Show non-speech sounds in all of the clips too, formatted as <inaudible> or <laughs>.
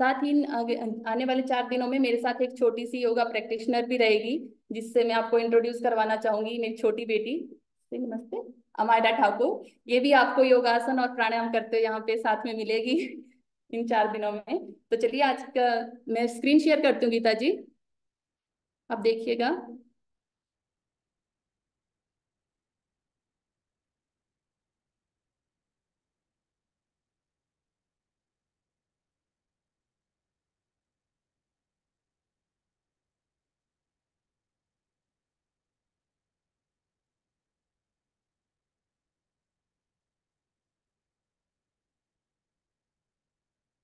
साथ ही आने वाले चार दिनों में मेरे साथ एक छोटी सी योगा प्रैक्टिशनर भी रहेगी, जिससे मैं आपको इंट्रोड्यूस करवाना चाहूँगी, मेरी छोटी बेटी। नमस्ते, अमायदा ठाकुर। ये भी आपको योगासन और प्राणायाम करते यहाँ पे साथ में मिलेगी <laughs> इन चार दिनों में। तो चलिए आज का, मैं स्क्रीन शेयर करती हूँ गीता जी। आप देखिएगा।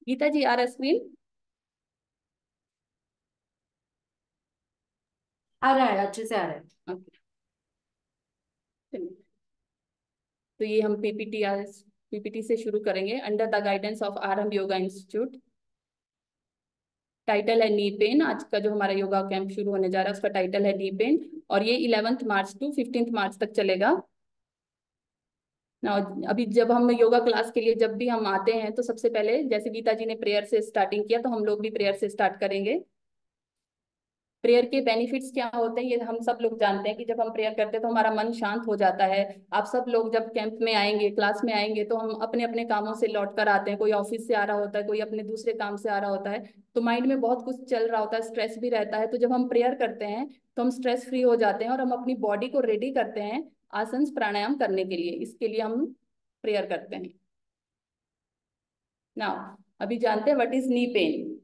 गीता जी आ रहा स्क्रीन आ रहा है अच्छे से आ रहा है। तो ये हम पीपीटी पीपीटी से शुरू करेंगे। Under the guidance of R M yoga institute title है नी पेन आज का जो हमारा योगा कैंप शुरू होने जा रहा है उसका टाइटल है नी पेन और ये eleventh March to fifteenth March तक चलेगा। अभी जब हम योगा क्लास के लिए जब भी हम आते हैं तो सबसे पहले जैसे गीता जी ने प्रेयर से स्टार्टिंग किया तो हम लोग भी प्रेयर से स्टार्ट करेंगे। प्रेयर के बेनिफिट्स क्या होते हैं, ये हम सब लोग जानते हैं कि जब हम प्रेयर करते हैं तो हमारा मन शांत हो जाता है। आप सब लोग जब कैंप में आएँगे, क्लास में आएँगे तो हम अपने अपने कामों से लौट कर आते हैं। कोई ऑफ़िस से आ रहा होता है, कोई अपने दूसरे काम से आ रहा होता है तो माइंड में बहुत कुछ चल रहा होता है, स्ट्रेस भी रहता है। तो जब हम प्रेयर करते हैं तो हम स्ट्रेस फ्री हो जाते हैं और हम अपनी बॉडी को रेडी करते हैं आसन प्राणायाम करने के लिए, इसके लिए हम प्रेयर करते हैं। ना अभी जानते हैं what is knee pain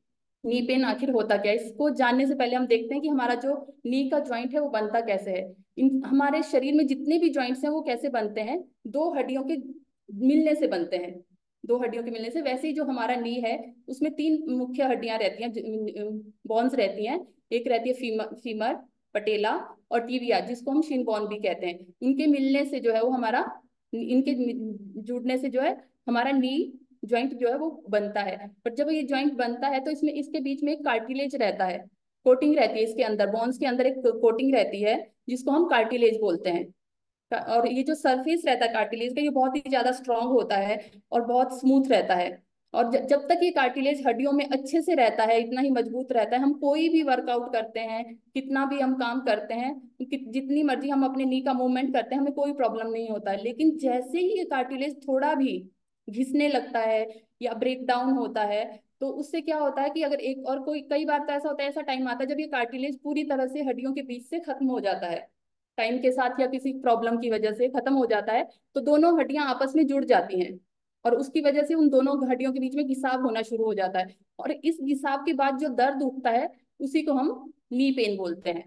knee pain आखिर होता क्या है? इसको जानने से पहले हम देखते हैं कि हमारा जो नी का ज्वाइंट है, वो बनता कैसे है। इन, हमारे शरीर में जितने भी ज्वाइंट्स हैं, वो कैसे बनते हैं? दो हड्डियों के मिलने से बनते हैं। दो हड्डियों के मिलने से, वैसे ही जो हमारा नी है, उसमें तीन मुख्य हड्डियाँ रहती हैं बॉन्स रहती हैं। एक रहती है फीमर फीमर पटेला और टीविया जिसको हम शिन बॉन भी कहते हैं। इनके मिलने से जो है वो हमारा, इनके जुड़ने से जो है, हमारा नी ज्वाइंट जो है वो बनता है। पर जब ये ज्वाइंट बनता है तो इसमें, इसके बीच में एक कार्टिलेज रहता है। कोटिंग रहती है इसके अंदर, बोन्स के अंदर एक कोटिंग रहती है, जिसको हम कार्टिलेज बोलते हैं। और ये जो सरफेस रहता है कार्टिलेज का, ये बहुत ही ज़्यादा स्ट्रांग होता है और बहुत स्मूथ रहता है। और जब तक ये कार्टिलेज हड्डियों में अच्छे से रहता है, इतना ही मज़बूत रहता है, हम कोई भी वर्कआउट करते हैं, कितना भी हम काम करते हैं जितनी मर्ज़ी हम अपने नी का मूवमेंट करते हैं, हमें कोई प्रॉब्लम नहीं होता है। लेकिन जैसे ही ये कार्टिलेज थोड़ा भी घिसने लगता है या ब्रेक डाउन होता है तो उससे क्या होता है कि अगर एक और कोई, कई बार तो ऐसा होता है, ऐसा टाइम आता है जब ये कार्टिलेज पूरी तरह से हड्डियों के बीच से खत्म हो जाता है। टाइम के साथ या किसी प्रॉब्लम की वजह से खत्म हो जाता है तो दोनों हड्डियाँ आपस में जुड़ जाती हैं। और उसकी वजह से उन दोनों हड्डियों के बीच में घिसाव होना शुरू हो जाता है। और इस घिसाव के बाद जो दर्द उठता है, उसी को हम नी पेन बोलते हैं।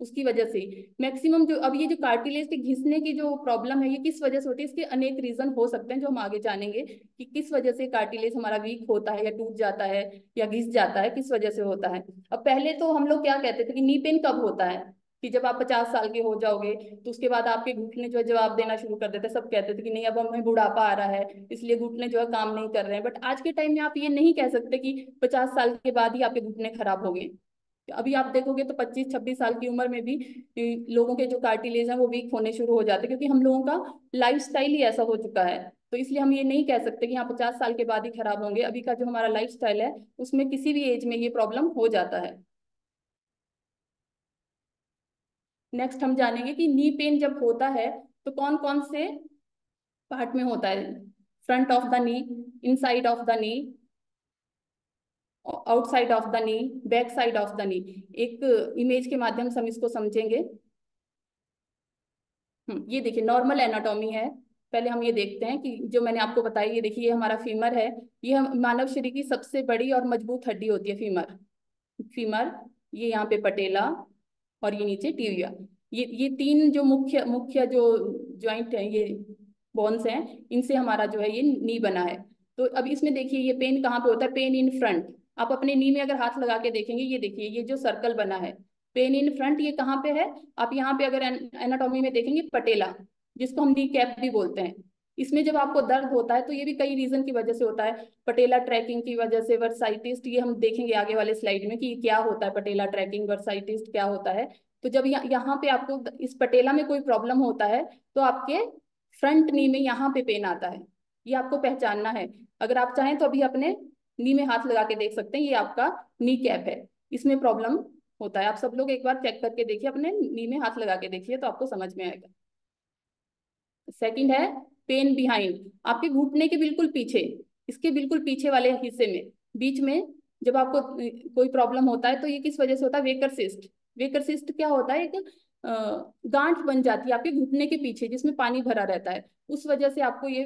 उसकी वजह से मैक्सिमम जो अब ये जो कार्टिलेज के घिसने की जो प्रॉब्लम है, ये किस वजह से होती है? इसके अनेक रीजन हो सकते हैं जो हम आगे जानेंगे कि किस वजह से कार्टिलेज हमारा वीक होता है या टूट जाता है या घिस जाता है, किस वजह से होता है। अब पहले तो हम लोग क्या कहते थे कि नी पेन कब होता है? कि जब आप पचास साल के हो जाओगे तो उसके बाद आपके घुटने जो है जवाब देना शुरू कर देते सब कहते थे कि नहीं, अब हमें बुढ़ापा आ रहा है, इसलिए घुटने जो है काम नहीं कर रहे हैं। बट आज के टाइम में आप ये नहीं कह सकते कि पचास साल के बाद ही आपके घुटने खराब हो गए। अभी आप देखोगे तो 25-26 साल की उम्र में भी लोगों के जो कार्टिलेज हैं वो वीक होने शुरू हो जाते हैं, क्योंकि हम लोगों का लाइफ ही ऐसा हो चुका है। तो इसलिए हम ये नहीं कह सकते कि हाँ पचास साल के बाद ही खराब होंगे। अभी का जो हमारा लाइफ है, उसमें किसी भी एज में ये प्रॉब्लम हो जाता है। नेक्स्ट हम जानेंगे कि नी पेन जब होता है तो कौन कौन से पार्ट में होता है? Front of the knee inside of the knee outside of the knee back side of the knee एक इमेज के माध्यम से हम इसको समझेंगे। हम्म ये देखिए नॉर्मल एनाटॉमी है। पहले हम ये देखते हैं कि जो मैंने आपको बताया, ये देखिए, ये हमारा फीमर है। ये मानव शरीर की सबसे बड़ी और मज़बूत हड्डी होती है फीमर फीमर ये यहाँ पे पटेला और ये नीचे टीविया ये ये तीन जो मुख्य मुख्य जो ज्वाइंट है, ये बोन्स हैं, इनसे हमारा जो है ये नी बना है। तो अब इसमें देखिए, ये पेन कहाँ पे होता है? पेन इन फ्रंट आप अपने नी में अगर हाथ लगा के देखेंगे, ये देखिए, ये जो सर्कल बना है। पेन इन फ्रंट ये कहाँ पे है? आप यहाँ पे अगर एनाटॉमी में देखेंगे, पटेला, जिसको हम नी कैप भी बोलते हैं। इसमें जब आपको दर्द होता है तो ये भी कई रीजन की वजह से होता है। पटेला ट्रैकिंग की वजह से वर्साइटिस्ट ये हम देखेंगे आगे वाले स्लाइड में कि क्या होता है पटेला ट्रैकिंग वर्साइटिस्ट क्या होता है। तो जब यहाँ पे आपको इस पटेला में कोई प्रॉब्लम होता है तो आपके फ्रंट नी में यहाँ पे पेन आता है। ये आपको पहचानना है। अगर आप चाहें तो अभी अपने नी में हाथ लगा के देख सकते हैं, ये आपका नी कैप है। इसमें प्रॉब्लम होता है। आप सब लोग एक बार चेक करके देखिए, अपने नी में हाथ लगा के देखिए तो आपको समझ में आएगा। सेकंड है पेन बिहाइंड आपके घुटने के बिल्कुल पीछे, इसके बिल्कुल पीछे वाले हिस्से में, बीच में जब आपको, कोई प्रॉब्लम होता है तो ये किस वजह से होता है? वेकर सिस्ट वेकर सिस्ट क्या होता है, एक गांठ बन जाती है आपके घुटने के पीछे जिसमें पानी भरा रहता है। उस वजह से आपको ये,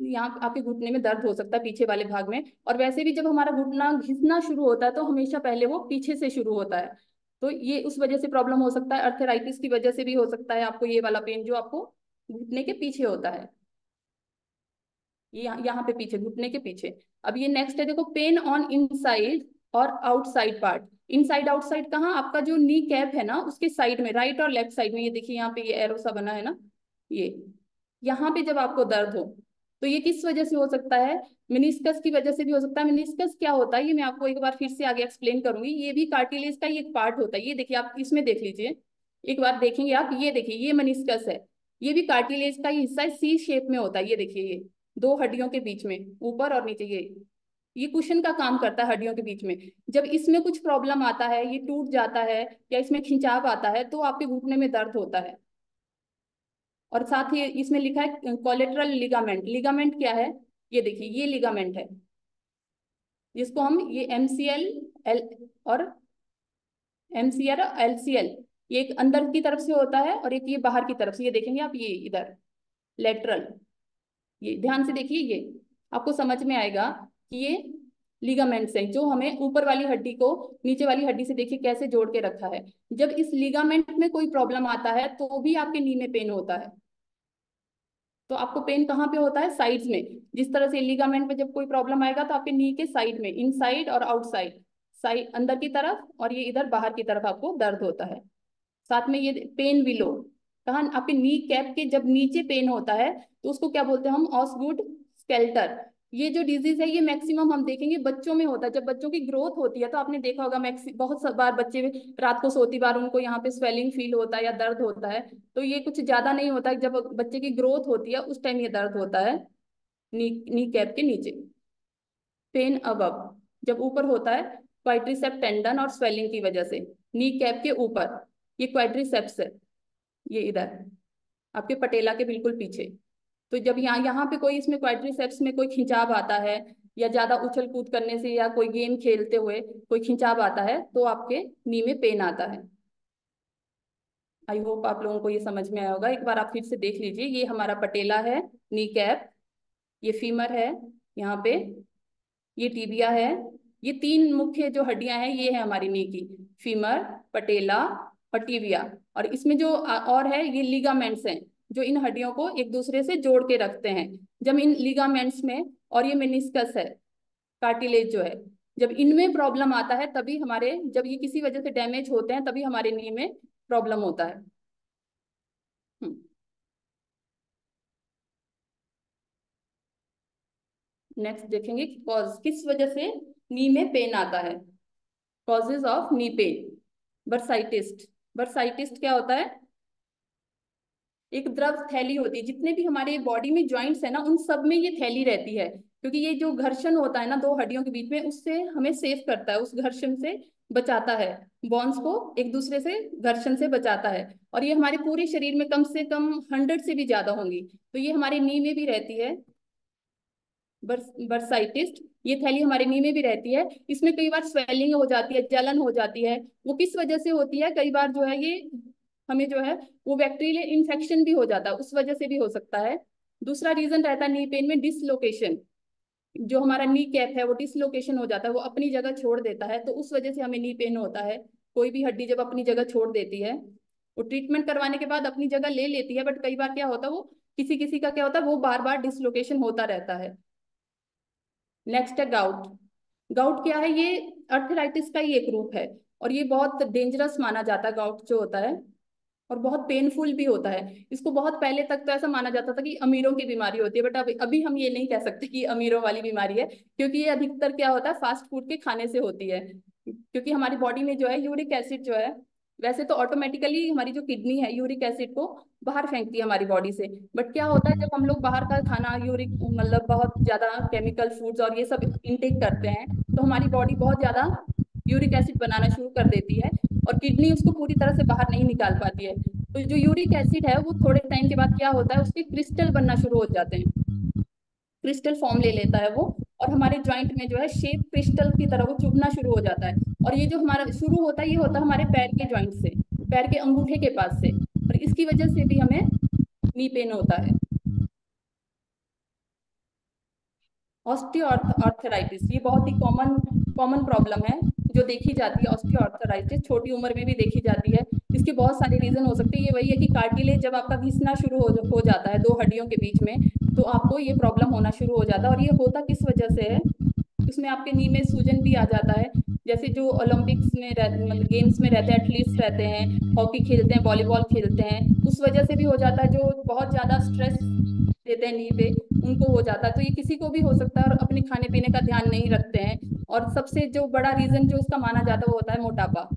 यहाँ आपके घुटने में दर्द हो सकता है पीछे वाले भाग में। और वैसे भी जब हमारा घुटना घिसना शुरू होता है तो हमेशा पहले वो पीछे से शुरू होता है। तो ये उस वजह से प्रॉब्लम हो सकता है, अर्थराइटिस की वजह से भी हो सकता है आपको ये वाला पेन जो आपको घुटने के पीछे होता है। ये यहाँ पे पीछे, घुटने के पीछे। अब ये नेक्स्ट है, देखो पेन ऑन इनसाइड और आउटसाइड पार्ट इनसाइड आउटसाइड कहाँ आपका जो नी कैप है ना, उसके साइड में राइट और लेफ़्ट साइड में, ये देखिए यहाँ पे ये एरो सा बना है ना, ये। यहाँ पे जब आपको दर्द हो तो ये किस वजह से हो सकता है? मिनिस्कस की वजह से भी हो सकता है। मिनिस्कस क्या होता है, ये मैं आपको एक बार फिर से आगे एक्सप्लेन करूँगी। ये भी कार्टिलेज का ही एक पार्ट होता है। ये देखिए आप इसमें देख लीजिए। एक बार देखेंगे आप, ये देखिए, ये मनिस्कस है। ये भी कार्टिलेज का ही हिस्सा है सी शेप में होता है। ये देखिए, ये दो हड्डियों के बीच में, ऊपर और नीचे, ये ये कुशन का काम करता है हड्डियों के बीच में। जब इसमें कुछ प्रॉब्लम आता है, ये टूट जाता है या इसमें खिंचाव आता है तो आपके घुटने में दर्द होता है। और साथ ही इसमें लिखा है कोलेट्रल लिगामेंट लिगामेंट क्या है? ये देखिए, ये लिगामेंट है। जिसको हम ये एम सी एल एल और M C L L C L ये एक अंदर की तरफ़ से होता है और एक ये बाहर की तरफ़ से। ये देखेंगे आप, ये इधर लेटरल ये, ध्यान से देखिए ये। आपको समझ में आएगा ये लिगामेंट्स हैं, जो हमें ऊपर वाली हड्डी को नीचे वाली हड्डी से देखिए कैसे जोड़ के रखा है। जब इस लिगामेंट में कोई प्रॉब्लम आता है तो भी आपके नी में पेन होता है। तो आपको पेन कहाँ पे होता है? साइड्स में। जिस तरह से लिगामेंट में जब कोई प्रॉब्लम आएगा तो आपके नी के साइड में इन साइड और आउटसाइड। साइड, अंदर की तरफ़ और ये इधर बाहर की तरफ़ आपको दर्द होता है। साथ में ये पेन विलो। कहा आपके नी कैप के जब नीचे पेन होता है तो उसको क्या बोलते हैं हम? Osgood Schlatter. ये जो डिज़ीज़ है, ये मैक्सिमम हम देखेंगे बच्चों में होता है। जब बच्चों की ग्रोथ होती है तो आपने देखा होगा मैक्सि बहुत बार बच्चे रात को सोती, बार उनको यहाँ पे स्वेलिंग फील होता है या दर्द होता है तो ये कुछ ज़्यादा नहीं होता जब बच्चे की ग्रोथ होती है, उस टाइम ये दर्द होता है, नी नी कैप के नीचे। पेन अब जब ऊपर होता है क्वाइट्रीसेप टेंडन और स्वेलिंग की वजह से नी कैप के ऊपर। ये क्वाइट्रीसेप्स है, ये इधर। आपके पटेला के बिल्कुल पीछे। तो जब यहाँ यहाँ पे कोई इसमें क्वाड्रिसेप्स में कोई खिंचाव आता है या ज़्यादा उछल कूद करने से या कोई गेम खेलते हुए कोई खिंचाव आता है तो आपके नी में पेन आता है। आई होप आप लोगों को ये समझ में आया होगा। एक बार आप फिर से देख लीजिए। ये हमारा पटेला है नी कैप ये फीमर है, यहाँ पे, ये टीबिया है, ये तीन मुख्य जो हड्डियाँ हैं, ये है हमारी नी की फीमर पटेला और टीबिया और इसमें जो और है, ये लिगामेंट्स हैं। जो इन हड्डियों को एक दूसरे से जोड़ के रखते हैं। जब इन लिगामेंट्स में, और ये मेनिस्कस है कार्टिलेज जो है, जब इनमें प्रॉब्लम आता है, तभी हमारे, जब ये किसी वजह से डैमेज होते हैं, तभी हमारे नी में प्रॉब्लम होता है। Next hmm. देखेंगे कॉज किस वजह से नी में पेन आता है। Causes of knee pain bursitis bursitis क्या होता है? एक द्रव थैली होती है, जितने भी हमारे बॉडी में ज्वाइंट्स है ना, उन सब में ये थैली रहती है। क्योंकि ये जो घर्षण होता है ना, दो हड्डियों के बीच में, उससे हमें सेफ़ करता है, उस घर्षण से बचाता है। बॉन्स को एक दूसरे से घर्षण से बचाता है। और ये हमारे पूरे शरीर में कम से कम हंड्रेड से भी ज़्यादा होंगी। तो ये हमारे नी में भी रहती है। बर्साइटिस्ट ये थैली हमारे नी में भी रहती है। इसमें कई बार स्वेलिंग हो जाती है, जलन हो जाती है। वो किस वजह से होती है? कई बार जो है ये हमें जो है, वो बैक्टीरियल इन्फेक्शन भी हो जाता है उस वजह से भी हो सकता है। दूसरा रीजन रहता है नी पेन में डिसलोकेशन जो हमारा नी कैप है, वो डिसलोकेशन हो जाता है, वो अपनी जगह छोड़ देता है तो उस वजह से हमें नी पेन होता है। कोई भी हड्डी जब अपनी जगह छोड़ देती है, वो ट्रीटमेंट करवाने के बाद अपनी जगह ले लेती है बट कई बार क्या होता है, वो किसी किसी का क्या होता है, वो बार बार डिसलोकेशन होता रहता है। नेक्स्ट है गाउट गाउट क्या है, ये अर्थराइटिस का ही एक रूप है, और ये बहुत डेंजरस माना जाता है गाउट जो होता है। और बहुत पेनफुल भी होता है। इसको बहुत पहले तक तो ऐसा माना जाता था कि अमीरों की बीमारी होती है बट अभी अभी हम ये नहीं कह सकते कि अमीरों वाली बीमारी है, क्योंकि ये अधिकतर क्या होता है फास्ट फ़ूड के खाने से होती है। क्योंकि हमारी बॉडी में जो है यूरिक एसिड जो है, वैसे तो ऑटोमेटिकली हमारी जो किडनी है यूरिक एसिड को बाहर फेंकती है हमारी बॉडी से। बट क्या होता है, जब हम लोग बाहर का खाना यूरिक मतलब बहुत ज़्यादा केमिकल फूड्स और ये सब इनटेक करते हैं तो हमारी बॉडी बहुत ज़्यादा यूरिक एसिड बनाना शुरू कर देती है। और किडनी उसको पूरी तरह से बाहर नहीं निकाल पाती है। तो जो यूरिक एसिड है, वो थोड़े टाइम के बाद क्या होता है, उसके क्रिस्टल बनना शुरू हो जाते हैं। क्रिस्टल फॉर्म ले लेता है वो और हमारे ज्वाइंट में जो है शेप क्रिस्टल की तरह वो चुभना शुरू हो जाता है। और ये जो हमारा शुरू होता है, ये होता है हमारे पैर के ज्वाइंट से, पैर के अंगूठे के पास से। और इसकी वजह से भी हमें नी पेन होता है। ऑस्टियोआर्थराइटिस ये बहुत ही कॉमन कॉमन प्रॉब्लम है। जो देखी जाती है ऑस्टियोआर्थराइटिस छोटी उम्र में भी देखी जाती है। इसके बहुत सारे रीजन हो सकते हैं। ये वही है कि कार्टिलेज जब आपका घिसना शुरू हो, हो जाता है दो हड्डियों के बीच में तो आपको ये प्रॉब्लम होना शुरू हो जाता है। और ये होता किस वजह से है? उसमें आपके नी में सूजन भी आ जाता है। जैसे जो ओलंपिक्स में मतलब गेम्स में रहते हैं एथलीट्स रहते हैं हॉकी खेलते हैं वॉलीबॉल खेलते हैं, उस वजह से भी हो जाता है जो बहुत ज़्यादा स्ट्रेस देते हैं नी पे, उनको हो जाता है। तो ये किसी को भी हो सकता है और अपने खाने पीने का ध्यान नहीं रखते हैं। और सबसे जो बड़ा रीजन जो उसका माना जाता है वो होता है मोटापा।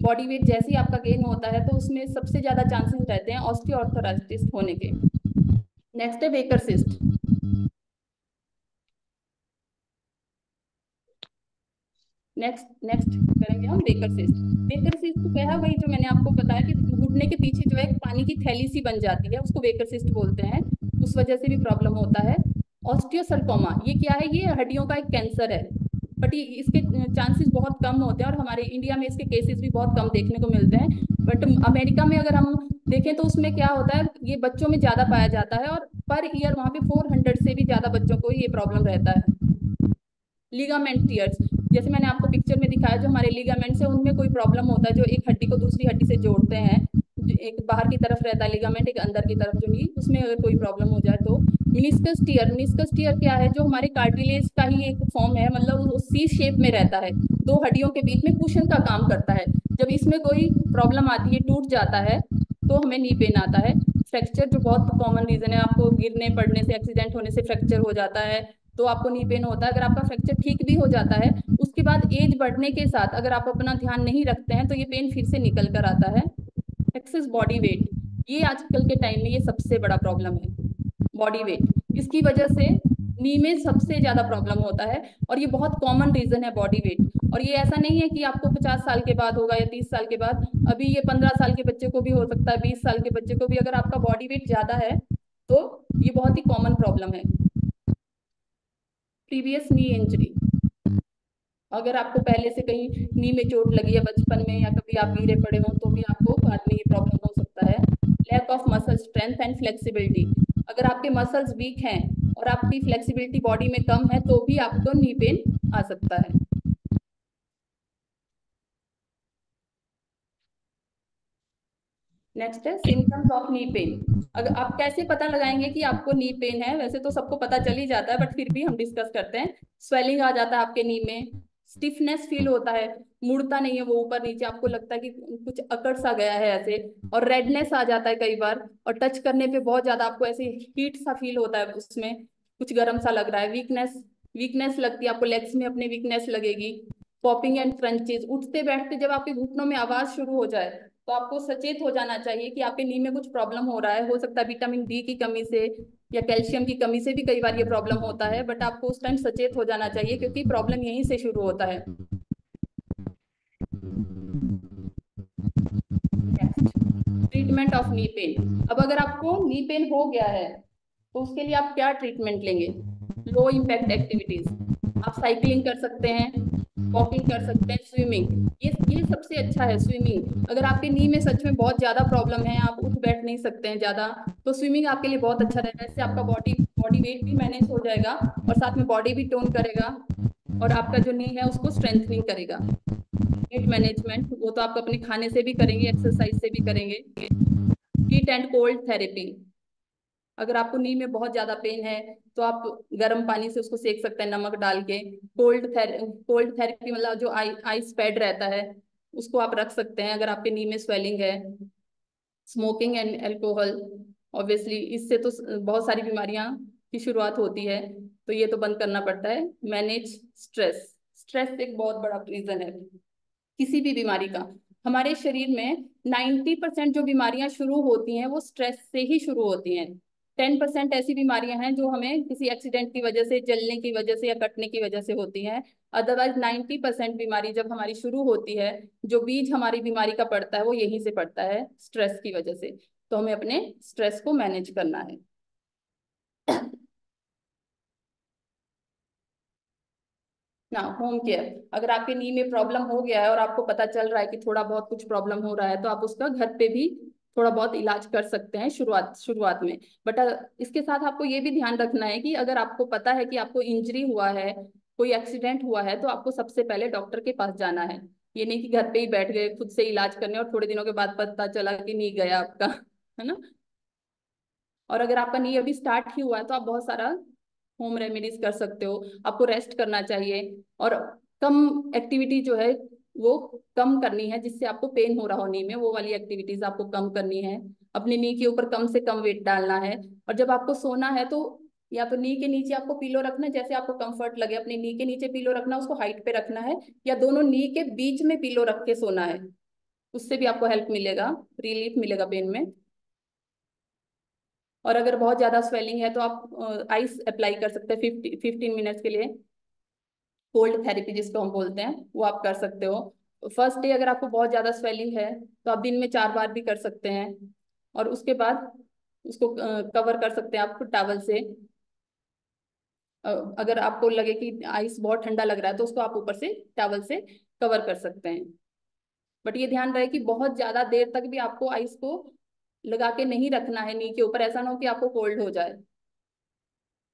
बॉडी वेट जैसे ही आपका गेन होता है तो उसमें सबसे ज़्यादा चांसेस रहते हैं ऑस्टियोआर्थराइटिस होने के। नेक्स्ट है बेकर सिस्ट नेक्स्ट नेक्स्ट करेंगे हम बेकर सिस्ट बेकर सिस्ट तो क्या है वही जो मैंने आपको बताया कि घुटने के पीछे जो है पानी की थैली सी बन जाती है, उसको बेकर सिस्ट बोलते हैं. उस वजह से भी प्रॉब्लम होता है. ऑस्टियोसरकोमा ये क्या है? ये हड्डियों का एक कैंसर है. बट इसके चांसेस बहुत कम होते हैं और हमारे इंडिया में इसके केसेस भी बहुत कम देखने को मिलते हैं. बट अमेरिका में अगर हम देखें तो उसमें क्या होता है? ये बच्चों में ज़्यादा पाया जाता है और पर ईयर वहाँ पे 400 से भी ज़्यादा बच्चों को ये प्रॉब्लम रहता है. लिगामेंट टीयर्स जैसे मैंने आपको पिक्चर में दिखाया, जो हमारे लिगामेंट्स है, उनमें कोई प्रॉब्लम होता है, जो एक हड्डी को दूसरी हड्डी से जोड़ते हैं एक बाहर की तरफ़ रहता है लिगामेंट एक अंदर की तरफ़ जो नहीं, उसमें अगर कोई प्रॉब्लम हो जाए तो। मिनिस्कस टीयर मिनिस्कस टीयर क्या है? जो हमारे कार्टिलेज का ही एक फॉर्म है मतलब सी शेप में रहता है। दो हड्डियों के बीच में कुशन का काम करता है। जब इसमें कोई प्रॉब्लम आती है, टूट जाता है तो हमें नी पेन आता है। फ्रैक्चर जो बहुत कॉमन रीजन है, आपको गिरने, पड़ने से एक्सीडेंट होने से फ्रैक्चर हो जाता है। तो आपको नी पेन होता है। अगर आपका फ्रैक्चर ठीक भी हो जाता है, उसके बाद एज बढ़ने के साथ अगर आप अपना ध्यान नहीं रखते हैं तो ये पेन फिर से निकल कर आता है। एक्सेस बॉडी वेट ये आजकल के टाइम में ये सबसे बड़ा प्रॉब्लम है बॉडी वेट इसकी वजह से नी में सबसे ज़्यादा प्रॉब्लम होता है और ये बहुत कॉमन रीजन है बॉडी वेट और ये ऐसा नहीं है कि आपको पचास साल के बाद होगा या तीस साल के बाद। अभी ये पंद्रह साल के बच्चे को भी हो सकता है, बीस साल के बच्चे को भी। अगर आपका बॉडी वेट ज़्यादा है तो ये बहुत ही कॉमन प्रॉब्लम है। प्रीवियस नी इंजरी अगर आपको पहले से कहीं नी में चोट लगी है बचपन में या कभी आप गिरे पड़े हों तो भी आपको बाद में ये प्रॉब्लम हो सकता है। Lack of muscle strength and flexibility अगर आपके मसल्स वीक हैं और आपकी फ्लेक्सिबिलिटी बॉडी में कम है तो भी आपको नी पेन आ सकता है। नेक्स्ट है सिम्टम्स ऑफ़ नी पेन अगर आप कैसे पता लगाएँगे कि आपको नी पेन है? वैसे तो सबको पता चल ही जाता है बट फिर भी हम डिस्कस करते हैं। स्वेलिंग आ जाता है आपके नी में। स्टिफनेस फील होता है। मुड़ता नहीं है वो ऊपर नीचे। आपको लगता है कि कुछ अकड़ सा गया है ऐसे। और रेडनेस आ जाता है कई बार। और टच करने पे बहुत ज़्यादा आपको ऐसे हीट सा फील होता है उसमें। कुछ गर्म सा लग रहा है। वीकनेस वीकनेस लगती है आपको। लेग्स में अपनी वीकनेस लगेगी। पॉपिंग एंड क्रंचेज उठते बैठते जब आपके घुटनों में आवाज़ शुरू हो जाए तो आपको सचेत हो जाना चाहिए कि आपके नी में कुछ प्रॉब्लम हो रहा है। हो सकता है विटामिन डी की कमी से या कैल्शियम की कमी से भी कई बार ये प्रॉब्लम होता है बट आपको उस टाइम सचेत हो जाना चाहिए क्योंकि प्रॉब्लम यहीं से शुरू होता है। ट्रीटमेंट ऑफ़ नी पेन अब अगर आपको नी पेन हो गया है तो उसके लिए आप क्या ट्रीटमेंट लेंगे? लो इम्पैक्ट एक्टिविटीज़ आप साइकिलिंग कर सकते हैं वॉकिंग कर सकते हैं स्विमिंग ये ये सबसे अच्छा है स्विमिंग अगर आपके नी में सच में बहुत ज़्यादा प्रॉब्लम है, आप उठ बैठ नहीं सकते हैं ज़्यादा तो स्विमिंग आपके लिए बहुत अच्छा रहेगा। इससे आपका बॉडी बॉडी वेट भी मैनेज हो जाएगा और साथ में बॉडी भी टोन करेगा और आपका जो नी है उसको स्ट्रेंथनिंग करेगा। वेट मैनेजमेंट वो तो आप अपने खाने से भी करेंगे एक्सरसाइज से भी करेंगे। हीट एंड कोल्ड थेरेपी अगर आपको नी में बहुत ज़्यादा पेन है तो आप गर्म पानी से उसको सेक सकते हैं नमक डाल के। कोल्ड थेर कोल्ड थेरेपी मतलब जो आई आइस पैड रहता है, उसको आप रख सकते हैं अगर आपके नी में स्वेलिंग है। स्मोकिंग एंड एल्कोहल ऑब्वियसली इससे तो बहुत सारी बीमारियाँ की शुरुआत होती है तो ये तो बंद करना पड़ता है। मैनेज स्ट्रेस स्ट्रेस एक बहुत बड़ा रीजन है किसी भी बीमारी का। हमारे शरीर में नाइन्टी परसेंट जो बीमारियाँ शुरू होती हैं, वो स्ट्रेस से ही शुरू होती हैं। टेन परसेंट ऐसी बीमारियाँ हैं जो हमें किसी एक्सीडेंट की वजह से, जलने की वजह से या कटने की वजह से होती हैं। अदरवाइज़ नाइन्टी परसेंट बीमारी जब हमारी शुरू होती है, जो बीज हमारी बीमारी का पड़ता है, वो यहीं से पड़ता है स्ट्रेस की वजह से। तो हमें अपने स्ट्रेस को मैनेज करना है। ना होम केयर अगर आपके नी में प्रॉब्लम हो गया है और आपको पता चल रहा है कि थोड़ा बहुत कुछ प्रॉब्लम हो रहा है तो आप उसका घर पे भी थोड़ा बहुत इलाज कर सकते हैं शुरुआत शुरुआत में। बट इसके साथ आपको ये भी ध्यान रखना है कि अगर आपको पता है कि आपको इंजरी हुआ है, कोई एक्सीडेंट हुआ है तो आपको सबसे पहले डॉक्टर के पास जाना है। ये नहीं कि घर पे ही बैठ गए, खुद से इलाज करने और थोड़े दिनों के बाद पता चला कि नहीं गया आपका, <laughs> है ना? और अगर आपका नी अभी स्टार्ट ही हुआ है तो आप बहुत सारा होम रेमेडीज कर सकते हो। आपको रेस्ट करना चाहिए और कम एक्टिविटी जो है वो कम करनी है, जिससे आपको पेन हो रहा हो नी में, वो वाली एक्टिविटीज़ आपको कम करनी है। अपने नी के ऊपर कम से कम वेट डालना है। और जब आपको सोना है तो या तो नी के नीचे आपको पीलो रखना जैसे आपको कंफर्ट लगे, अपने नी के नीचे पीलो रखना, उसको हाइट पे रखना है, या दोनों नी के बीच में पीलो रख के सोना है, उससे भी आपको हेल्प मिलेगा रिलीफ मिलेगा पेन में। और अगर बहुत ज़्यादा स्वेलिंग है तो आप आइस अप्लाई कर सकते हैं फिफ्टी फिफ्टीन मिनट्स के लिए। कोल्ड थेरेपी जिसको हम बोलते हैं, वो आप कर सकते हो। फ़र्स्ट डे अगर आपको बहुत ज़्यादा स्वेलिंग है तो आप दिन में चार बार भी कर सकते हैं और उसके बाद उसको कवर कर सकते हैं आप टावल से। अगर आपको लगे कि आइस बहुत ठंडा लग रहा है तो उसको आप ऊपर से टावल से कवर कर सकते हैं। बट ये ध्यान रहे कि बहुत ज़्यादा देर तक भी आपको आइस को लगा के नहीं रखना है, नी के ऊपर। ऐसा ना हो कि आपको कोल्ड हो जाए।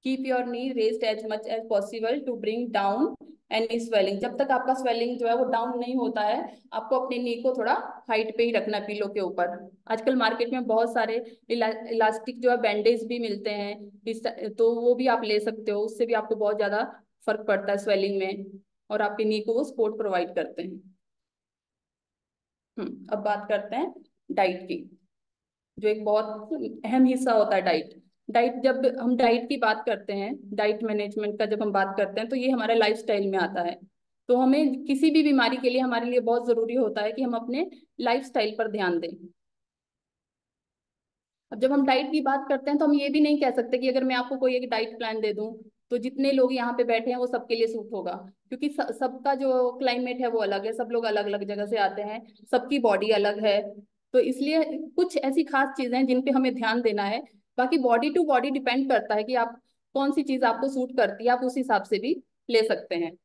Keep your knee raised as much as possible to bring down any swelling जब तक आपका स्वेलिंग जो है वो डाउन नहीं होता है आपको अपने नी को थोड़ा हाइट पे ही रखना पीलो के ऊपर। आजकल मार्केट में बहुत सारे इला, इलास्टिक जो है बैंडेज भी मिलते हैं तो वो भी आप ले सकते हो उससे भी आपको बहुत ज़्यादा फ़र्क पड़ता है स्वेलिंग में और आपके नी को वो सपोर्ट प्रोवाइड करते हैं। हम्म अब बात करते हैं डाइट की जो एक बहुत अहम हिस्सा होता है डाइट डाइट जब हम डाइट की बात करते हैं डाइट मैनेजमेंट का जब हम बात करते हैं तो ये हमारे लाइफस्टाइल में आता है। तो हमें किसी भी बीमारी के लिए हमारे लिए बहुत ज़रूरी होता है कि हम अपने लाइफस्टाइल पर ध्यान दें। अब जब हम डाइट की बात करते हैं तो हम ये भी नहीं कह सकते कि अगर मैं आपको कोई एक डाइट प्लान दे दूँ तो जितने लोग यहाँ पे बैठे हैं, वो सबके लिए सूट होगा। क्योंकि सबका जो क्लाइमेट है, वो अलग है। सब लोग अलग अलग जगह से आते हैं। सबकी बॉडी अलग है। तो इसलिए कुछ ऐसी खास चीज़ें हैं जिन पे हमें ध्यान देना है। बाकी बॉडी टू बॉडी डिपेंड करता है कि आप कौन सी चीज़ आपको सूट करती है, आप उस हिसाब से भी ले सकते हैं।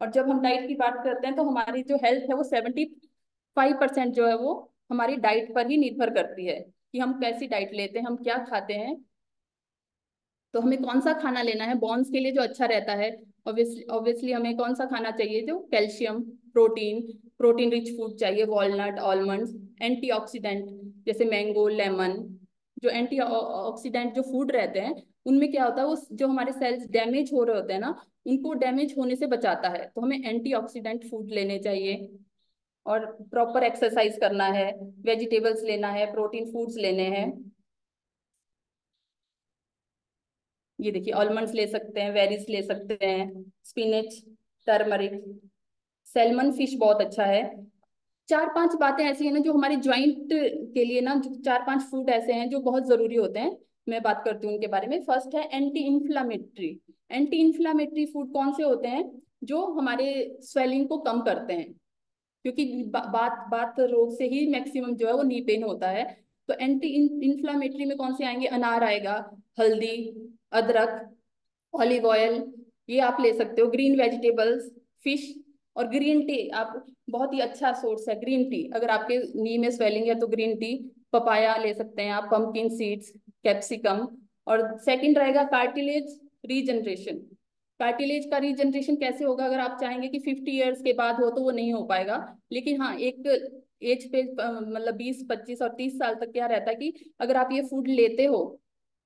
और जब हम डाइट की बात करते हैं तो हमारी जो हेल्थ है वो सेवेंटी फाइव परसेंट जो है वो हमारी डाइट पर ही निर्भर करती है कि हम कैसी डाइट लेते हैं, हम क्या खाते हैं। तो हमें कौन सा खाना लेना है? बॉन्स के लिए जो अच्छा रहता है ऑब्वियसली हमें कौन सा खाना चाहिए? जो calcium protein protein rich food चाहिए वॉलनट आलमंड्स एंटीऑक्सीडेंट जैसे मैंगो लेमन जो एंटी ऑक्सीडेंट जो फ़ूड रहते हैं, उनमें क्या होता है वो जो हमारे सेल्स डैमेज हो रहे होते हैं ना, उनको डैमेज होने से बचाता है। तो हमें एंटीऑक्सीडेंट फ़ूड लेने चाहिए और प्रॉपर एक्सरसाइज करना है वेजिटेबल्स लेना है प्रोटीन फूड्स लेने हैं। ये देखिए ऑलमंड्स ले सकते हैं वेरीज ले सकते हैं स्पिनच टर्मरिक सेलमन फ़िश बहुत अच्छा है। चार पाँच बातें ऐसी हैं ना जो हमारे ज्वाइंट के लिए ना चार पाँच फ़ूड ऐसे हैं जो बहुत ज़रूरी होते हैं। मैं बात करती हूँ उनके बारे में। फ़र्स्ट है anti inflammatory anti inflammatory food कौन से होते हैं? जो हमारे स्वेलिंग को कम करते हैं। क्योंकि बा, बात बात रोग से ही मैक्सिमम जो है वो नी पेन होता है। तो एंटी इन्फ्लामेटरी में कौन से आएँगे? अनार आएगा हल्दी अदरक ऑलिव ऑयल ये आप ले सकते हो। ग्रीन वेजिटेबल्स फ़िश और ग्रीन टी, आप बहुत ही अच्छा सोर्स है, ग्रीन टी। अगर आपके नी में स्वेलिंग है तो ग्रीन टी, पपाया ले सकते हैं आप पंपकिन सीड्स कैप्सिकम और सेकंड रहेगा कार्टिलेज रीजनरेशन कार्टिलेज का रीजनरेशन कैसे होगा? अगर आप चाहेंगे कि 50 इयर्स के बाद हो तो वो नहीं हो पाएगा। लेकिन हाँ एक एज पे मतलब 20 25 और 30 साल तक क्या रहता है कि अगर आप ये फ़ूड लेते हो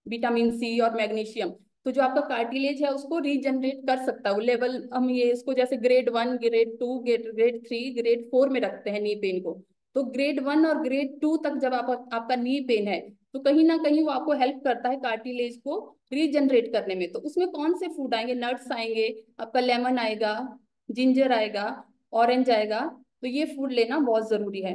विटामिन सी और मैग्नीशियम तो जो आपका कार्टिलेज है, उसको रीजनरेट कर सकता है। वो लेवल हम ये इसको जैसे grade one grade two grade grade three grade four में रखते हैं नी पेन को। तो ग्रेड वन और ग्रेड टू तक जब आप, आपका नी पेन है तो कहीं ना कहीं वो आपको हेल्प करता है कार्टिलेज को रीजनरेट करने में। तो उसमें कौन से फ़ूड आएँगे? नट्स आएँगे, आपका लेमन आएगा जिंजर आएगा ऑरेंज आएगा। तो ये फ़ूड लेना बहुत ज़रूरी है।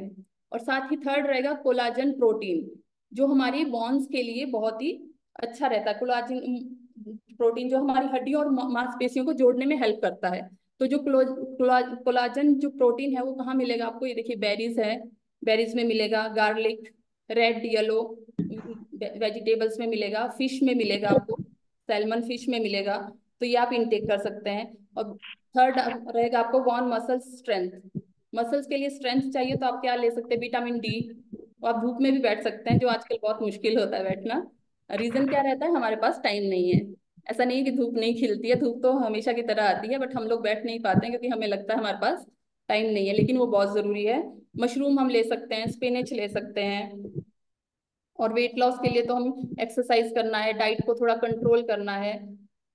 और साथ ही थर्ड रहेगा कोलाजन प्रोटीन जो हमारी बॉन्स के लिए बहुत ही अच्छा रहता है। कोलाजन प्रोटीन जो हमारी हड्डियों और मांसपेशियों को जोड़ने में हेल्प करता है। तो जो कोलाजन जो प्रोटीन है वो कहाँ मिलेगा आपको? ये देखिए बेरीज है। बेरीज में मिलेगा गार्लिक रेड येलो वेजिटेबल्स में मिलेगा फ़िश में मिलेगा आपको सैलमन फ़िश में मिलेगा। तो ये आप इनटेक कर सकते हैं। और थर्ड रहेगा आपको बॉन मसल स्ट्रेंथ मसल्स के लिए स्ट्रेंथ चाहिए तो आप क्या ले सकते हैं? विटामिन डी आप धूप में भी बैठ सकते हैं, जो आजकल बहुत मुश्किल होता है बैठना। रीजन क्या रहता है? हमारे पास टाइम नहीं है। ऐसा नहीं है कि धूप नहीं खिलती है। धूप तो हमेशा की तरह आती है, बट हम लोग बैठ नहीं पाते हैं क्योंकि हमें लगता है हमारे पास टाइम नहीं है। लेकिन वो बहुत ज़रूरी है। मशरूम हम ले सकते हैं, स्पिनच ले सकते हैं। और वेट लॉस के लिए तो हम एक्सरसाइज करना है डाइट को थोड़ा कंट्रोल करना है।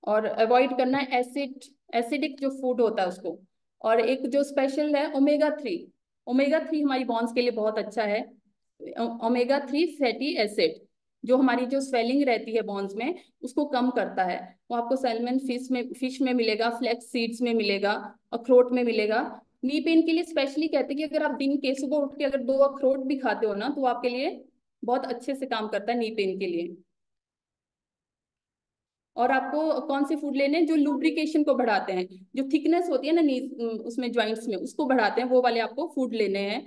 और अवॉइड करना है एसिड एसिडिक जो फ़ूड होता है उसको। और एक जो स्पेशल है ओमेगा थ्री ओमेगा थ्री हमारी बॉन्स के लिए बहुत अच्छा है। ओमेगा थ्री फैटी एसिड जो हमारी जो स्वेलिंग रहती है बॉन्स में, उसको कम करता है। वो आपको सैलमन फ़िश में फ़िश में मिलेगा फ्लैक्स सीड्स में मिलेगा, अखरोट में मिलेगा। नी पेन के लिए स्पेशली कहते हैं कि अगर आप दिन के सुबह उठ के अगर दो अखरोट भी खाते हो ना तो आपके लिए बहुत अच्छे से काम करता है नी पेन के लिए। और आपको कौन से फ़ूड लेने जो लुब्रिकेशन को बढ़ाते हैं। जो थिकनेस होती है ना नी उसमें ज्वाइंट्स में, उसको बढ़ाते हैं। वो वाले आपको फ़ूड लेने हैं।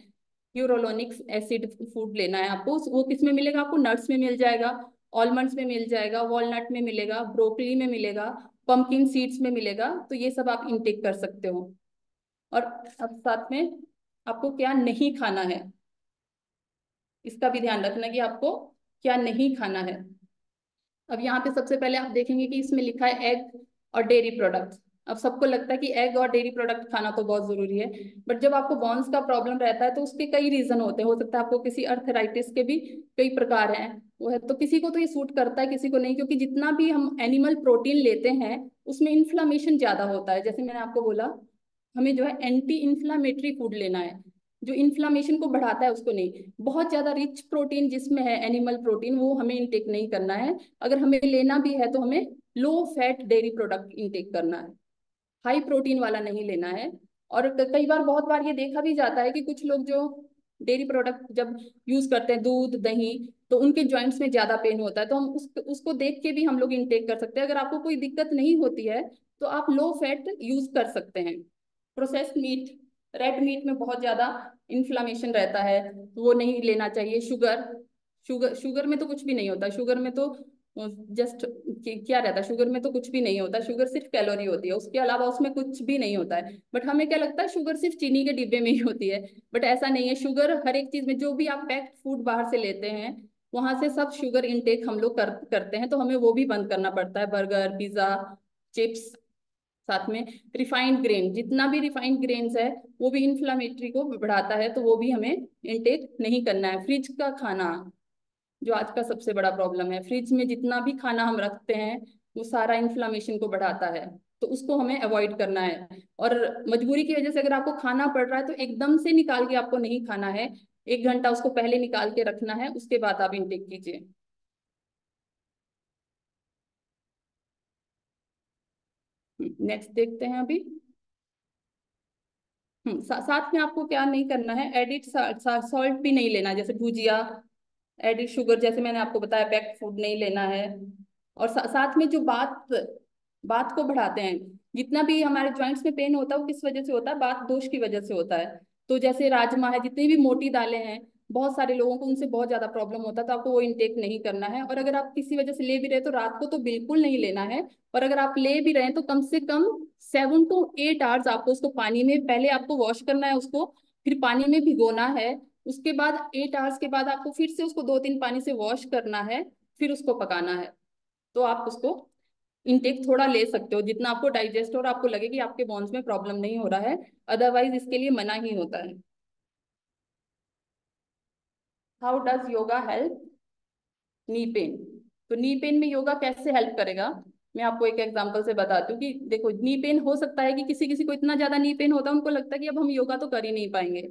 यूरोलोनिक एसिड फ़ूड लेना है आपको। वो किसमें मिलेगा आपको? नट्स में मिल जाएगा ऑलमंड्स में मिल जाएगा वॉलनट में मिलेगा ब्रोकली में मिलेगा पंपकिन सीड्स में मिलेगा। तो ये सब आप इनटेक कर सकते हो। और अब साथ में आपको क्या नहीं खाना है? इसका भी ध्यान रखना कि आपको क्या नहीं खाना है। अब यहाँ पे सबसे पहले आप देखेंगे कि इसमें लिखा है एग और डेयरी प्रोडक्ट्स अब सबको लगता है कि एग और डेयरी प्रोडक्ट खाना तो बहुत ज़रूरी है बट जब आपको बॉन्स का प्रॉब्लम रहता है तो उसके कई रीजन होते हैं। हो सकता है आपको किसी अर्थराइटिस के भी कई प्रकार हैं, वो है तो किसी को तो ये सूट करता है, किसी को नहीं, क्योंकि जितना भी हम एनिमल प्रोटीन लेते हैं, उसमें इन्फ्लामेशन ज़्यादा होता है। जैसे मैंने आपको बोला, हमें जो है एंटी इन्फ्लामेटरी फ़ूड लेना है, जो इन्फ्लामेशन को बढ़ाता है उसको नहीं। बहुत ज़्यादा रिच प्रोटीन जिसमें है एनिमल प्रोटीन वो हमें इनटेक नहीं करना है। अगर हमें लेना भी है तो हमें low fat dairy product intake करना है। हाई प्रोटीन वाला नहीं लेना है। और कई बार बहुत बार ये देखा भी जाता है कि कुछ लोग जो डेयरी प्रोडक्ट जब यूज़ करते हैं दूध दही तो उनके जॉइंट्स में ज़्यादा पेन होता है। तो हम उस, उसको देख के भी हम लोग इनटेक कर सकते हैं। अगर आपको कोई दिक्कत नहीं होती है तो आप लो फैट यूज़ कर सकते हैं। प्रोसेस्ड मीट रेड मीट में बहुत ज़्यादा इन्फ्लामेशन रहता है। वो नहीं लेना चाहिए। शुगर शुगर शुगर में तो कुछ भी नहीं होता। शुगर में तो जस्ट क्या रहता है? शुगर में तो कुछ भी नहीं होता शुगर सिर्फ़ कैलोरी होती है उसके अलावा उसमें कुछ भी नहीं होता है। बट हमें क्या लगता है शुगर सिर्फ़ चीनी के डिब्बे में ही होती है। बट ऐसा नहीं है शुगर हर एक चीज़ में जो भी आप पैक्ड फ़ूड बाहर से लेते हैं वहाँ से सब शुगर इनटेक हम लोग कर, करते हैं तो हमें वो भी बंद करना पड़ता है बर्गर पिज्जा चिप्स साथ में। रिफाइंड ग्रेन जितना भी रिफाइंड ग्रेन्स है वो भी इन्फ्लामेटरी को बढ़ाता है तो वो भी हमें इनटेक नहीं करना है। फ्रिज का खाना जो आज का सबसे बड़ा प्रॉब्लम है। फ्रिज में जितना भी खाना हम रखते हैं वो सारा इन्फ्लामेशन को बढ़ाता है। तो उसको हमें अवॉइड करना है। और मजबूरी की वजह से अगर आपको खाना पड़ रहा है तो एकदम से निकाल के आपको नहीं खाना है। एक घंटा उसको पहले निकाल के रखना है उसके बाद आप इनटेक कीजिए। नेक्स्ट देखते हैं अभी। हम्म सा, साथ में आपको क्या नहीं करना है? एडिट सॉल्ट भी नहीं लेना जैसे भुजिया एडिड शुगर जैसे मैंने आपको बताया पैक्ड फ़ूड नहीं लेना है। और सा, साथ में जो बात बात को बढ़ाते हैं जितना भी हमारे ज्वाइंट्स में पेन होता है वो किस वजह से होता है? बात दोष की वजह से होता है। तो जैसे राजमा है जितनी भी मोटी दालें हैं बहुत सारे लोगों को उनसे बहुत ज़्यादा प्रॉब्लम होता है तो आपको वो इनटेक नहीं करना है। और अगर आप किसी वजह से ले भी रहे तो रात को तो बिल्कुल नहीं लेना है। और अगर आप ले भी रहे हैं तो कम से कम सेवन टू एट आवर्स आपको उसको पानी में पहले आपको वॉश करना है उसको फिर पानी में भिगोना है। उसके बाद एट आवर्स के बाद आपको फिर से उसको दो तीन पानी से वॉश करना है, फिर उसको पकाना है। तो आप उसको इनटेक थोड़ा ले सकते हो, जितना आपको डाइजेस्ट और आपको लगे कि आपके बोन्स में प्रॉब्लम नहीं हो रहा है अदरवाइज़ इसके लिए मना ही होता है। How does yoga help knee pain तो नी पेन में योगा कैसे हेल्प करेगा? मैं आपको एक एग्जांपल से बताती हूँ कि देखो नी पेन हो सकता है कि किसी किसी को इतना ज़्यादा नी पेन होता है, उनको लगता है कि अब हम योगा तो कर ही नहीं पाएँगे।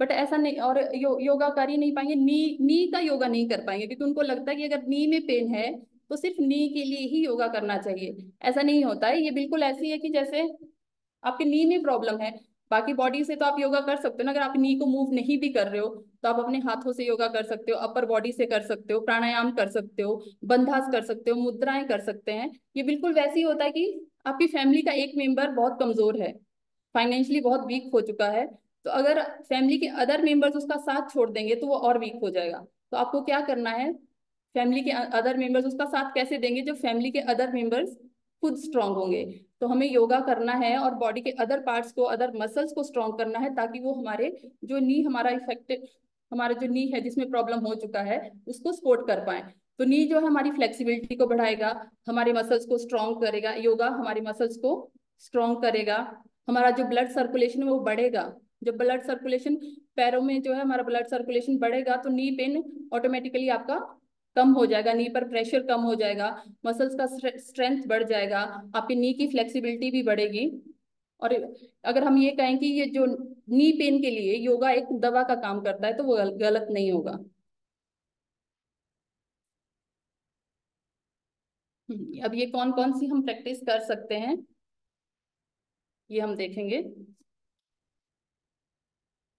बट ऐसा नहीं और यो, योगा कर ही नहीं पाएँगे नी नी का योगा नहीं कर पाएँगे क्योंकि उनको लगता है कि अगर नी में पेन है तो सिर्फ़ नी के लिए ही योगा करना चाहिए। ऐसा नहीं होता है ये बिल्कुल ऐसी है कि जैसे आपके नी में प्रॉब्लम है बाकी बॉडी से तो आप योगा कर सकते हो ना अगर आप नी को मूव नहीं भी कर रहे हो तो आप अपने हाथों से योगा कर सकते हो अपर बॉडी से कर सकते हो प्राणायाम कर सकते हो बंधास कर सकते हो मुद्राएँ कर सकते हैं। ये बिल्कुल वैसे ही होता है कि आपकी फैमिली का एक मेंबर बहुत कमज़ोर है फाइनेंशियली बहुत वीक हो चुका है तो अगर फैमिली के अदर मेंबर्स उसका साथ छोड़ देंगे तो वो और वीक हो जाएगा। तो आपको क्या करना है? फैमिली के अदर मेंबर्स उसका साथ कैसे देंगे, जब फैमिली के अदर मेंबर्स खुद स्ट्रांग होंगे? तो हमें योगा करना है और बॉडी के अदर पार्ट्स को अदर मसल्स को स्ट्रांग करना है, ताकि वो हमारे जो नी हमारा इफ़ेक्टिव हमारा जो नी है, जिसमें प्रॉब्लम हो चुका है, उसको सपोर्ट कर पाए। तो नी जो है हमारी फ्लेक्सिबिलिटी को बढ़ाएगा, हमारे मसल्स को स्ट्रॉन्ग करेगा योगा हमारे मसल्स को स्ट्रॉन्ग करेगा, हमारा जो ब्लड सर्कुलेशन है वो बढ़ेगा। जब ब्लड सर्कुलेशन पैरों में जो है हमारा ब्लड सर्कुलेशन बढ़ेगा तो नी पेन ऑटोमेटिकली आपका कम हो जाएगा नी पर प्रेशर कम हो जाएगा मसल्स का स्ट्रेंथ बढ़ जाएगा आपकी नी की फ्लेक्सिबिलिटी भी बढ़ेगी। और अगर हम ये कहें कि ये जो नी पेन के लिए योगा एक दवा का काम करता है तो वो गलत नहीं होगा। हम्म, अब ये कौन कौन सी हम प्रैक्टिस कर सकते हैं? ये हम देखेंगे।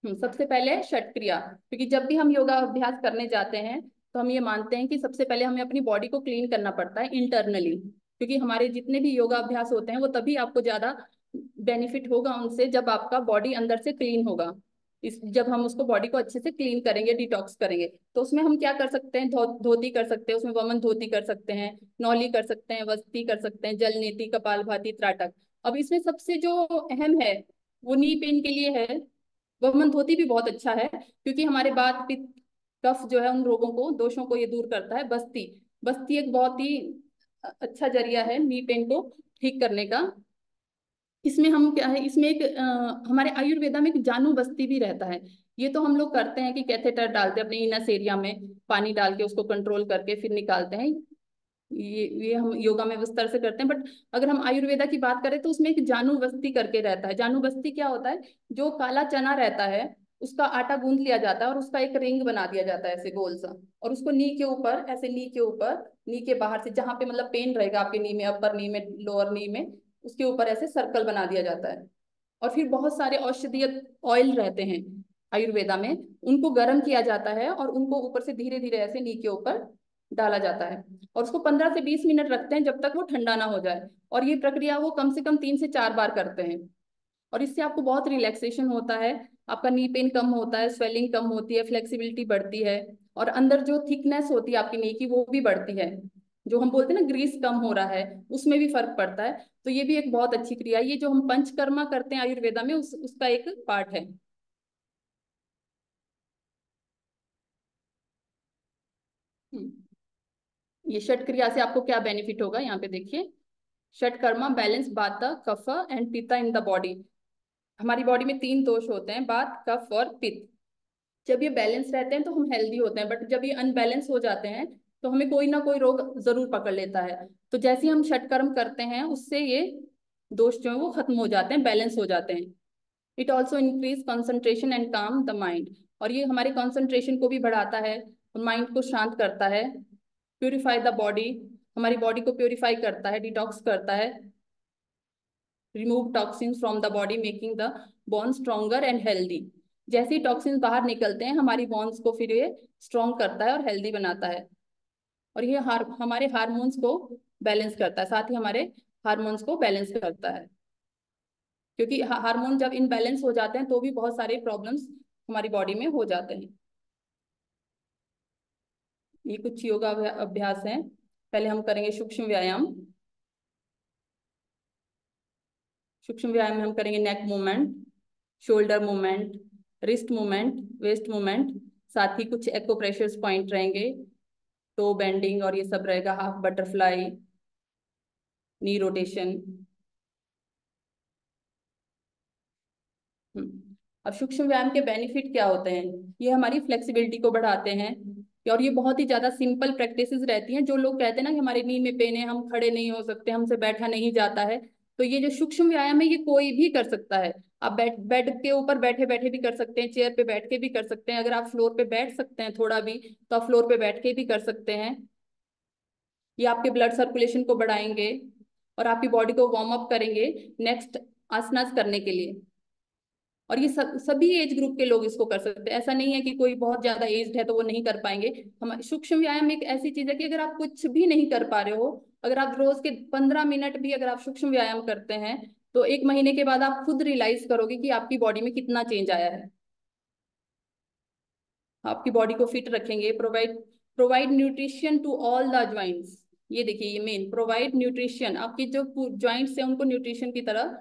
सबसे पहले षट क्रिया, क्योंकि जब भी हम योगा अभ्यास करने जाते हैं तो हम ये मानते हैं कि सबसे पहले हमें अपनी बॉडी को क्लीन करना पड़ता है इंटरनली क्योंकि हमारे जितने भी योगा अभ्यास होते हैं, वो तभी आपको ज़्यादा बेनिफिट होगा उनसे जब आपका बॉडी अंदर से क्लीन होगा। इस, जब हम उसको बॉडी को अच्छे से क्लीन करेंगे डिटॉक्स करेंगे तो उसमें हम क्या कर सकते हैं? धोती कर सकते हैं, उसमें वमन धोती कर सकते हैं, नौली कर सकते हैं, वस्ती कर सकते हैं जल नीति कपाल भाती त्राटक। अब इसमें सबसे जो अहम है, वो नी पेन के लिए है वमन धोती भी बहुत अच्छा है क्योंकि हमारे बात कफ जो है उन रोगों को दोषों को ये दूर करता है बस्ती। बस्ती एक बहुत ही अच्छा ज़रिया है नी पेन को ठीक करने का। इसमें हम क्या है इसमें एक आ, हमारे आयुर्वेदा में एक जानू बस्ती भी रहता है। ये तो हम लोग करते हैं कि कैथेटर डालते हैं अपने इनस एरिया में पानी डाल के उसको कंट्रोल करके फिर निकालते हैं। ये ये हम योगा में विस्तार से करते हैं, बट अगर हम आयुर्वेदा की बात करें तो उसमें एक जानू बस्ती करके रहता है। जानू बस्ती क्या होता है? जो काला चना रहता है, उसका आटा गूंद लिया जाता है और उसका एक रिंग बना दिया जाता है ऐसे गोल सा और उसको नी के ऊपर, ऐसे नी के ऊपर, नी के बाहर से जहाँ पे मतलब पेन रहेगा आपके नी में, अपर नी में, लोअर नी में, उसके ऊपर ऐसे सर्कल बना दिया जाता है। और फिर बहुत सारे औषधीय ऑयल रहते हैं आयुर्वेदा में, उनको गर्म किया जाता है और उनको ऊपर से धीरे धीरे ऐसे नी के ऊपर डाला जाता है और उसको पंद्रह से बीस मिनट रखते हैं जब तक वो ठंडा ना हो जाए। और ये प्रक्रिया वो कम से कम तीन से चार बार करते हैं। और इससे आपको बहुत रिलैक्सेशन होता है, आपका नी पेन कम होता है स्वेलिंग कम होती है फ्लेक्सिबिलिटी बढ़ती है और अंदर जो थिकनेस होती है आपकी नी की वो भी बढ़ती है। जो हम बोलते हैं ना ग्रीस कम हो रहा है, उसमें भी फ़र्क पड़ता है। तो ये भी एक बहुत अच्छी क्रिया है। ये जो हम पंचकर्मा करते हैं आयुर्वेदा में, उस, उसका एक पार्ट है। हम्म। ये षट क्रिया से आपको क्या बेनिफिट होगा? यहाँ पे देखिए। षट Karma balance vata, kapha and pitta in the body हमारी बॉडी में तीन दोष होते हैं, बात, कफ और पित्त। जब ये बैलेंस रहते हैं तो हम हेल्दी होते हैं बट जब ये अनबैलेंस हो जाते हैं तो हमें कोई ना कोई रोग ज़रूर पकड़ लेता है। तो जैसे हम षटकर्म करते हैं, उससे ये दोष जो है वो खत्म हो जाते हैं बैलेंस हो जाते हैं। It also increase concentration and calm the mind और ये हमारे कॉन्सेंट्रेशन को भी बढ़ाता है माइंड को शांत करता है। प्योरीफाई द बॉडी हमारी बॉडी को प्योरीफाई करता है डिटॉक्स करता है. Remove toxins from the body making the bone stronger and healthy जैसे ही टॉक्सिन्स बाहर निकलते हैं, हमारी बोन्स को फिर ये स्ट्रॉन्ग करता है और हेल्दी बनाता है. और ये हार हमारे हारमोन्स को बैलेंस करता है, साथ ही हमारे हारमोन्स को बैलेंस करता है. क्योंकि हार्मोन जब इनबैलेंस हो जाते हैं तो भी बहुत सारे प्रॉब्लम्स हमारी बॉडी में हो जाते हैं. ये कुछ योगा अभ्यास हैं। पहले हम करेंगे सूक्ष्म व्यायाम। सूक्ष्म व्यायाम में हम करेंगे neck movement shoulder movement wrist movement waist movement साथ ही कुछ एक्ो प्रेशर्स पॉइंट रहेंगे। टो बेंडिंग और ये सब रहेगा हाफ़ बटरफ्लाई नी रोटेशन अब सूक्ष्म व्यायाम के बेनिफिट क्या होते हैं? ये हमारी फ्लेक्सिबिलिटी को बढ़ाते हैं। और ये बहुत ही ज़्यादा सिंपल प्रैक्टिसेस रहती हैं, जो लोग कहते हैं ना कि हमारे नी में पेन है, हम खड़े नहीं हो सकते, हमसे बैठा नहीं जाता है। तो ये जो सूक्ष्म व्यायाम है, ये कोई भी कर सकता है। आप बेड बेड के ऊपर बैठे बैठे भी कर सकते हैं चेयर पे बैठ के भी कर सकते हैं। अगर आप फ्लोर पे बैठ सकते हैं थोड़ा भी तो आप फ्लोर पे बैठ के भी कर सकते हैं। ये आपके ब्लड सर्कुलेशन को बढ़ाएँगे और आपकी बॉडी को वार्म अप करेंगे नेक्स्ट आसनास करने के लिए। और ये सब, सभी एज ग्रुप के लोग इसको कर सकते हैं। ऐसा नहीं है कि कोई बहुत ज़्यादा एज्ड है तो वो नहीं कर पाएँगे। हम, सूक्ष्म व्यायाम एक ऐसी चीज़ है कि अगर आप कुछ भी नहीं कर पा रहे हो, अगर आप रोज के पंद्रह मिनट भी अगर आप सूक्ष्म व्यायाम करते हैं तो एक महीने के बाद आप खुद रियलाइज़ करोगे कि आपकी बॉडी में कितना चेंज आया है। आपकी बॉडी को फिट रखेंगे। Provide provide nutrition to all the joints ये देखिए, ये मेन प्रोवाइड न्यूट्रिशन आपकी जो ज्वाइंट्स है, उनको न्यूट्रिशन की तरह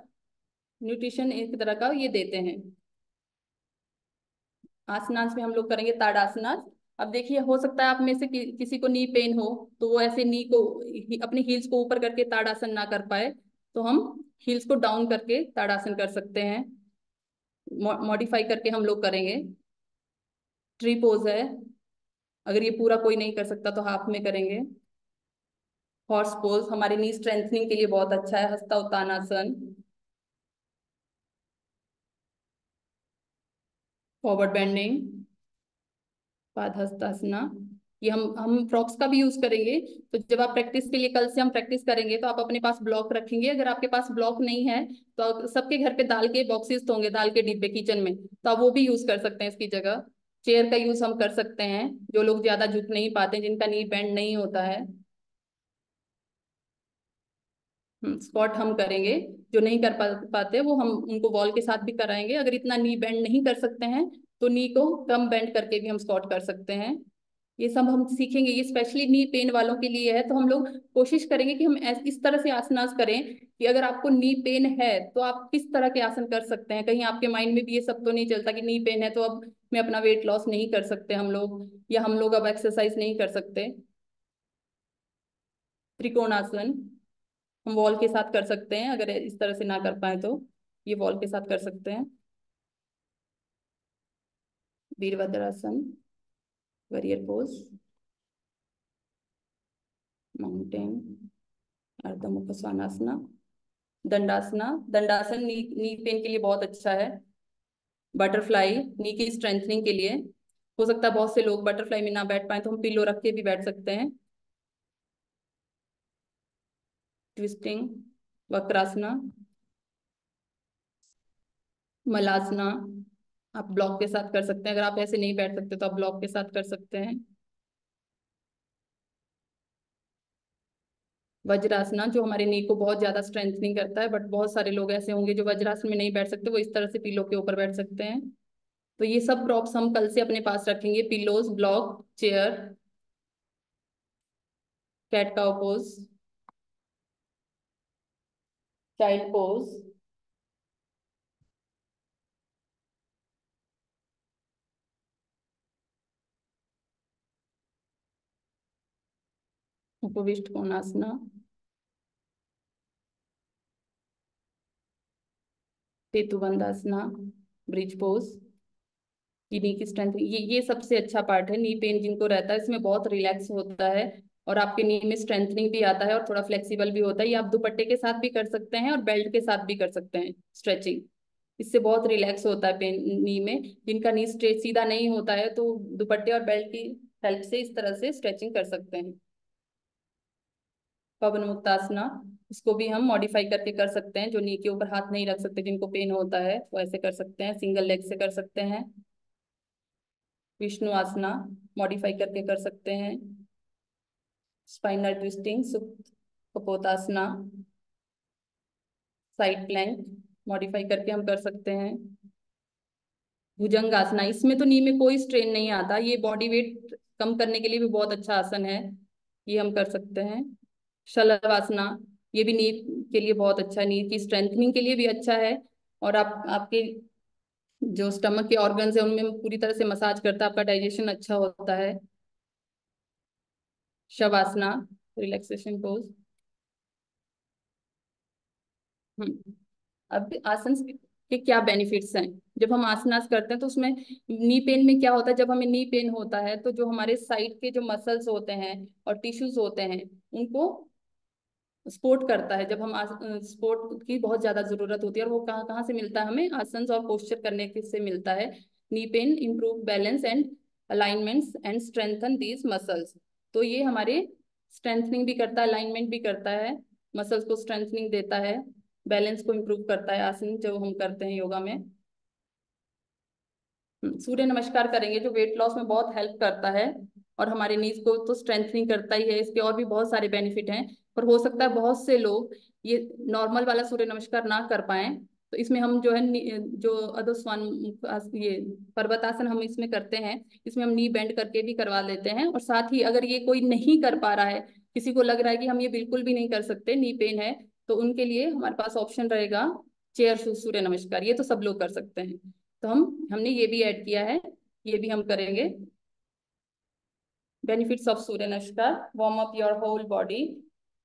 न्यूट्रिशन एक तरह का ये देते हैं। आसनास में हम लोग करेंगे ताड़ासनास अब देखिए हो सकता है आप में से कि, किसी को नी पेन हो तो वो ऐसे नी को अपने हील्स को ऊपर करके ताड़ासन ना कर पाए तो हम हील्स को डाउन करके ताड़ासन कर सकते हैं। मॉडिफाई करके हम लोग करेंगे। ट्री पोज है। अगर ये पूरा कोई नहीं कर सकता तो हाफ़ में करेंगे। हॉर्स पोज हमारी नी स्ट्रेंथनिंग के लिए बहुत अच्छा है हस्ता उत्तानासन फॉरवर्ड बेंडिंग, पादहस्तासना, ये हम हम फ्रॉक्स का भी यूज़ करेंगे। तो जब आप प्रैक्टिस के लिए, कल से हम प्रैक्टिस करेंगे तो आप अपने पास ब्लॉक रखेंगे। अगर आपके पास ब्लॉक नहीं है तो सबके घर पे दाल के बॉक्सेस तो होंगे, दाल के डिब्बे किचन में। तो आप वो भी यूज़ कर सकते हैं इसकी जगह। चेयर का यूज़ हम कर सकते हैं, जो लोग ज़्यादा झुक नहीं पाते, जिनका नी बैंड नहीं होता है। स्क्वाट हम करेंगे। जो नहीं कर पा, पाते वो हम उनको वॉल के साथ भी कराएँगे। अगर इतना नी बेंड नहीं कर सकते हैं तो नी को कम बेंड करके भी हम स्क्वाट कर सकते हैं। ये सब हम सीखेंगे। ये स्पेशली नी पेन वालों के लिए है तो हम लोग कोशिश करेंगे कि हम इस तरह से आसनास करें कि अगर आपको नी पेन है तो आप किस तरह के आसन कर सकते हैं? कहीं आपके माइंड में भी ये सब तो नहीं चलता कि नी पेन है तो अब मैं अपना वेट लॉस नहीं कर सकते हम लोग या हम लोग अब एक्सरसाइज नहीं कर सकते। त्रिकोणासन। हम वॉल के साथ कर सकते हैं, अगर इस तरह से ना कर पाए तो। ये वॉल के साथ कर सकते हैं। वीरभद्रासन वरियर पोज माउंटेन अर्धमुख स्वानासना दंडासना। दंडासन नी नी पेन के लिए बहुत अच्छा है। बटरफ्लाई नी की स्ट्रेंथनिंग के लिए। हो सकता है बहुत से लोग बटरफ्लाई में ना बैठ पाए तो हम पिलो रख के भी बैठ सकते हैं। ट्विस्टिंग, वक्रासना, मलासना। आप ब्लॉक के साथ कर सकते हैं, अगर आप ऐसे नहीं बैठ सकते तो आप ब्लॉक के साथ कर सकते हैं। वज्रासना, जो हमारे नी को बहुत ज़्यादा स्ट्रेंथनिंग करता है बट बहुत सारे लोग ऐसे होंगे जो वज्रासन में नहीं बैठ सकते, वो इस तरह से पिलो के ऊपर बैठ सकते हैं। तो ये सब प्रॉप्स हम कल से अपने पास रखेंगे पिलोज ब्लॉक चेयर कैट का ओपोज child pose. उपविष्ट कोणासना सेतुबंधासना ब्रिज पोज नी की स्ट्रेंथ ये ये सबसे अच्छा पार्ट है नी पेन जिनको रहता है, इसमें बहुत रिलैक्स होता है। और आपके नी में स्ट्रेंथनिंग भी आता है और थोड़ा फ्लेक्सिबल भी होता है। ये आप दुपट्टे के साथ भी कर सकते हैं और बेल्ट के साथ भी कर सकते हैं स्ट्रेचिंग इससे बहुत रिलैक्स होता है नी में। जिनका नी स्ट्रेच सीधा नहीं होता है तो दुपट्टे और बेल्ट की हेल्प से इस तरह से स्ट्रेचिंग कर सकते हैं। पवन मुक्तासना, इसको भी हम मॉडिफाई करके कर सकते हैं। जो नी के ऊपर हाथ नहीं रख सकते, जिनको पेन होता है, वो ऐसे कर सकते हैं। सिंगल लेग से कर सकते हैं। विष्णु आसना मॉडिफाई करके कर सकते हैं। स्पाइनल ट्विस्टिंग कपोतासना साइड प्लैंक मॉडिफाई करके हम कर सकते हैं। भुजंग आसना इसमें तो नी में कोई स्ट्रेन नहीं आता, ये बॉडी वेट कम करने के लिए भी बहुत अच्छा आसन है, ये हम कर सकते हैं। शलभ आसना ये भी नी के लिए बहुत अच्छा है नी की स्ट्रेंथनिंग के लिए भी अच्छा है, और आप, आपके जो स्टमक के ऑर्गन्स है, उनमें पूरी तरह से मसाज करता है, आपका डाइजेशन अच्छा होता है। शवासना रिलैक्सेशन पोज अब आसन के क्या बेनिफिट्स हैं? जब हम आसनास करते हैं तो उसमें नी पेन में क्या होता है? जब हमें नी पेन होता है तो जो हमारे साइड के जो मसल्स होते हैं और टिश्यूज होते हैं, उनको सपोर्ट करता है। जब हम सपोर्ट की बहुत ज़्यादा ज़रूरत होती है और वो कहाँ कहाँ से मिलता है हमें? आसन और पोस्चर करने से मिलता है। Knee pain improve balance and alignments and strengthen these muscles तो ये हमारे स्ट्रेंथनिंग भी करता है अलाइनमेंट भी करता है मसल्स को स्ट्रेंथनिंग देता है बैलेंस को इम्प्रूव करता है आसन जो हम करते हैं योगा में। हम्म, सूर्य नमस्कार करेंगे जो वेट लॉस में बहुत हेल्प करता है और हमारे नीज को तो स्ट्रेंथनिंग करता ही है इसके और भी बहुत सारे बेनिफिट हैं। पर हो सकता है बहुत से लोग ये नॉर्मल वाला सूर्य नमस्कार ना कर पाए। तो इसमें हम जो है जो अधस्वान ये पर्वतासन हम इसमें करते हैं, इसमें हम नी बेंड करके भी करवा लेते हैं और साथ ही अगर ये कोई नहीं कर पा रहा है, किसी को लग रहा है कि हम ये बिल्कुल भी नहीं कर सकते, नी पेन है तो उनके लिए हमारे पास ऑप्शन रहेगा चेयर सूर्य नमस्कार, ये तो सब लोग कर सकते हैं। तो हम, हमने ये भी ऐड किया है, ये भी हम करेंगे। Benefits of Surya Namaskar warm up your whole body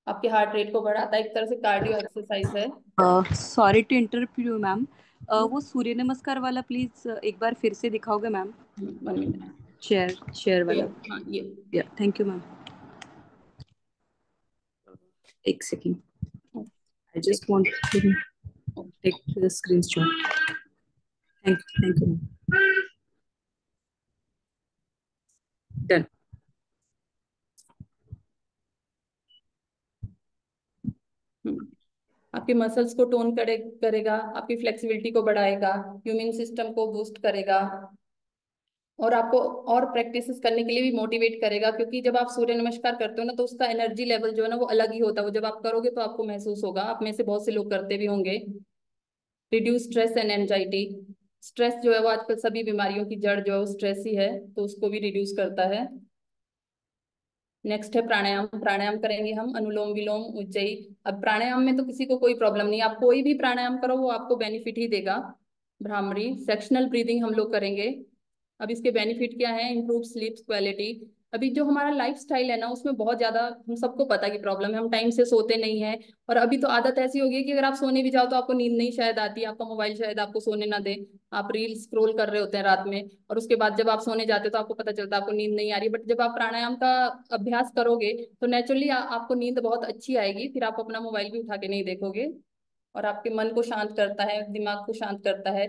आपके हार्ट रेट को बढ़ाता है एक तरह से कार्डियो एक्सरसाइज है। Sorry to interrupt you ma'am वो सूर्य नमस्कार वाला प्लीज़ एक बार फिर से दिखाओगे ma'am one minute chair chair वाला। हाँ ये। थैंक यू मैम एक second I just want to take the screenshot thank you thank you done आपके मसल्स को टोन करे, करेगा, आपकी फ्लेक्सिबिलिटी को बढ़ाएगा ह्यूमन सिस्टम को बूस्ट करेगा, और आपको और प्रैक्टिसेस करने के लिए भी मोटिवेट करेगा, क्योंकि जब आप सूर्य नमस्कार करते हो ना तो उसका एनर्जी लेवल जो है ना, वो अलग ही होता है। वो जब आप करोगे तो आपको महसूस होगा। आप में से बहुत से लोग करते भी होंगे। Reduce stress and anxiety stress जो है, वो आजकल सभी बीमारियों की जड़ जो है, वो स्ट्रेस ही है तो उसको भी रिड्यूस करता है। नेक्स्ट है प्राणायाम। प्राणायाम करेंगे हम, अनुलोम विलोम, उज्जयी। अब प्राणायाम में तो किसी को कोई प्रॉब्लम नहीं आप कोई भी प्राणायाम करो, वो आपको बेनिफिट ही देगा। भ्रामरी। सेक्शनल ब्रीदिंग हम लोग करेंगे। अब इसके बेनिफिट क्या है? इंप्रूव स्लीप क्वालिटी अभी जो हमारा लाइफ स्टाइल है ना, उसमें बहुत ज़्यादा हम सबको पता की प्रॉब्लम है, हम टाइम से सोते नहीं है। और अभी तो आदत ऐसी होगी कि अगर आप सोने भी जाओ तो आपको नींद नहीं शायद आती, आपका मोबाइल शायद आपको सोने ना दे। आप रील स्क्रोल कर रहे होते हैं रात में और उसके बाद जब आप सोने जाते हो तो आपको पता चलता है आपको नींद नहीं आ रही। बट जब आप प्राणायाम का अभ्यास करोगे तो नेचुरली आपको नींद बहुत अच्छी आएगी, फिर आप अपना मोबाइल भी उठा के नहीं देखोगे। और आपके मन को शांत करता है, दिमाग को शांत करता है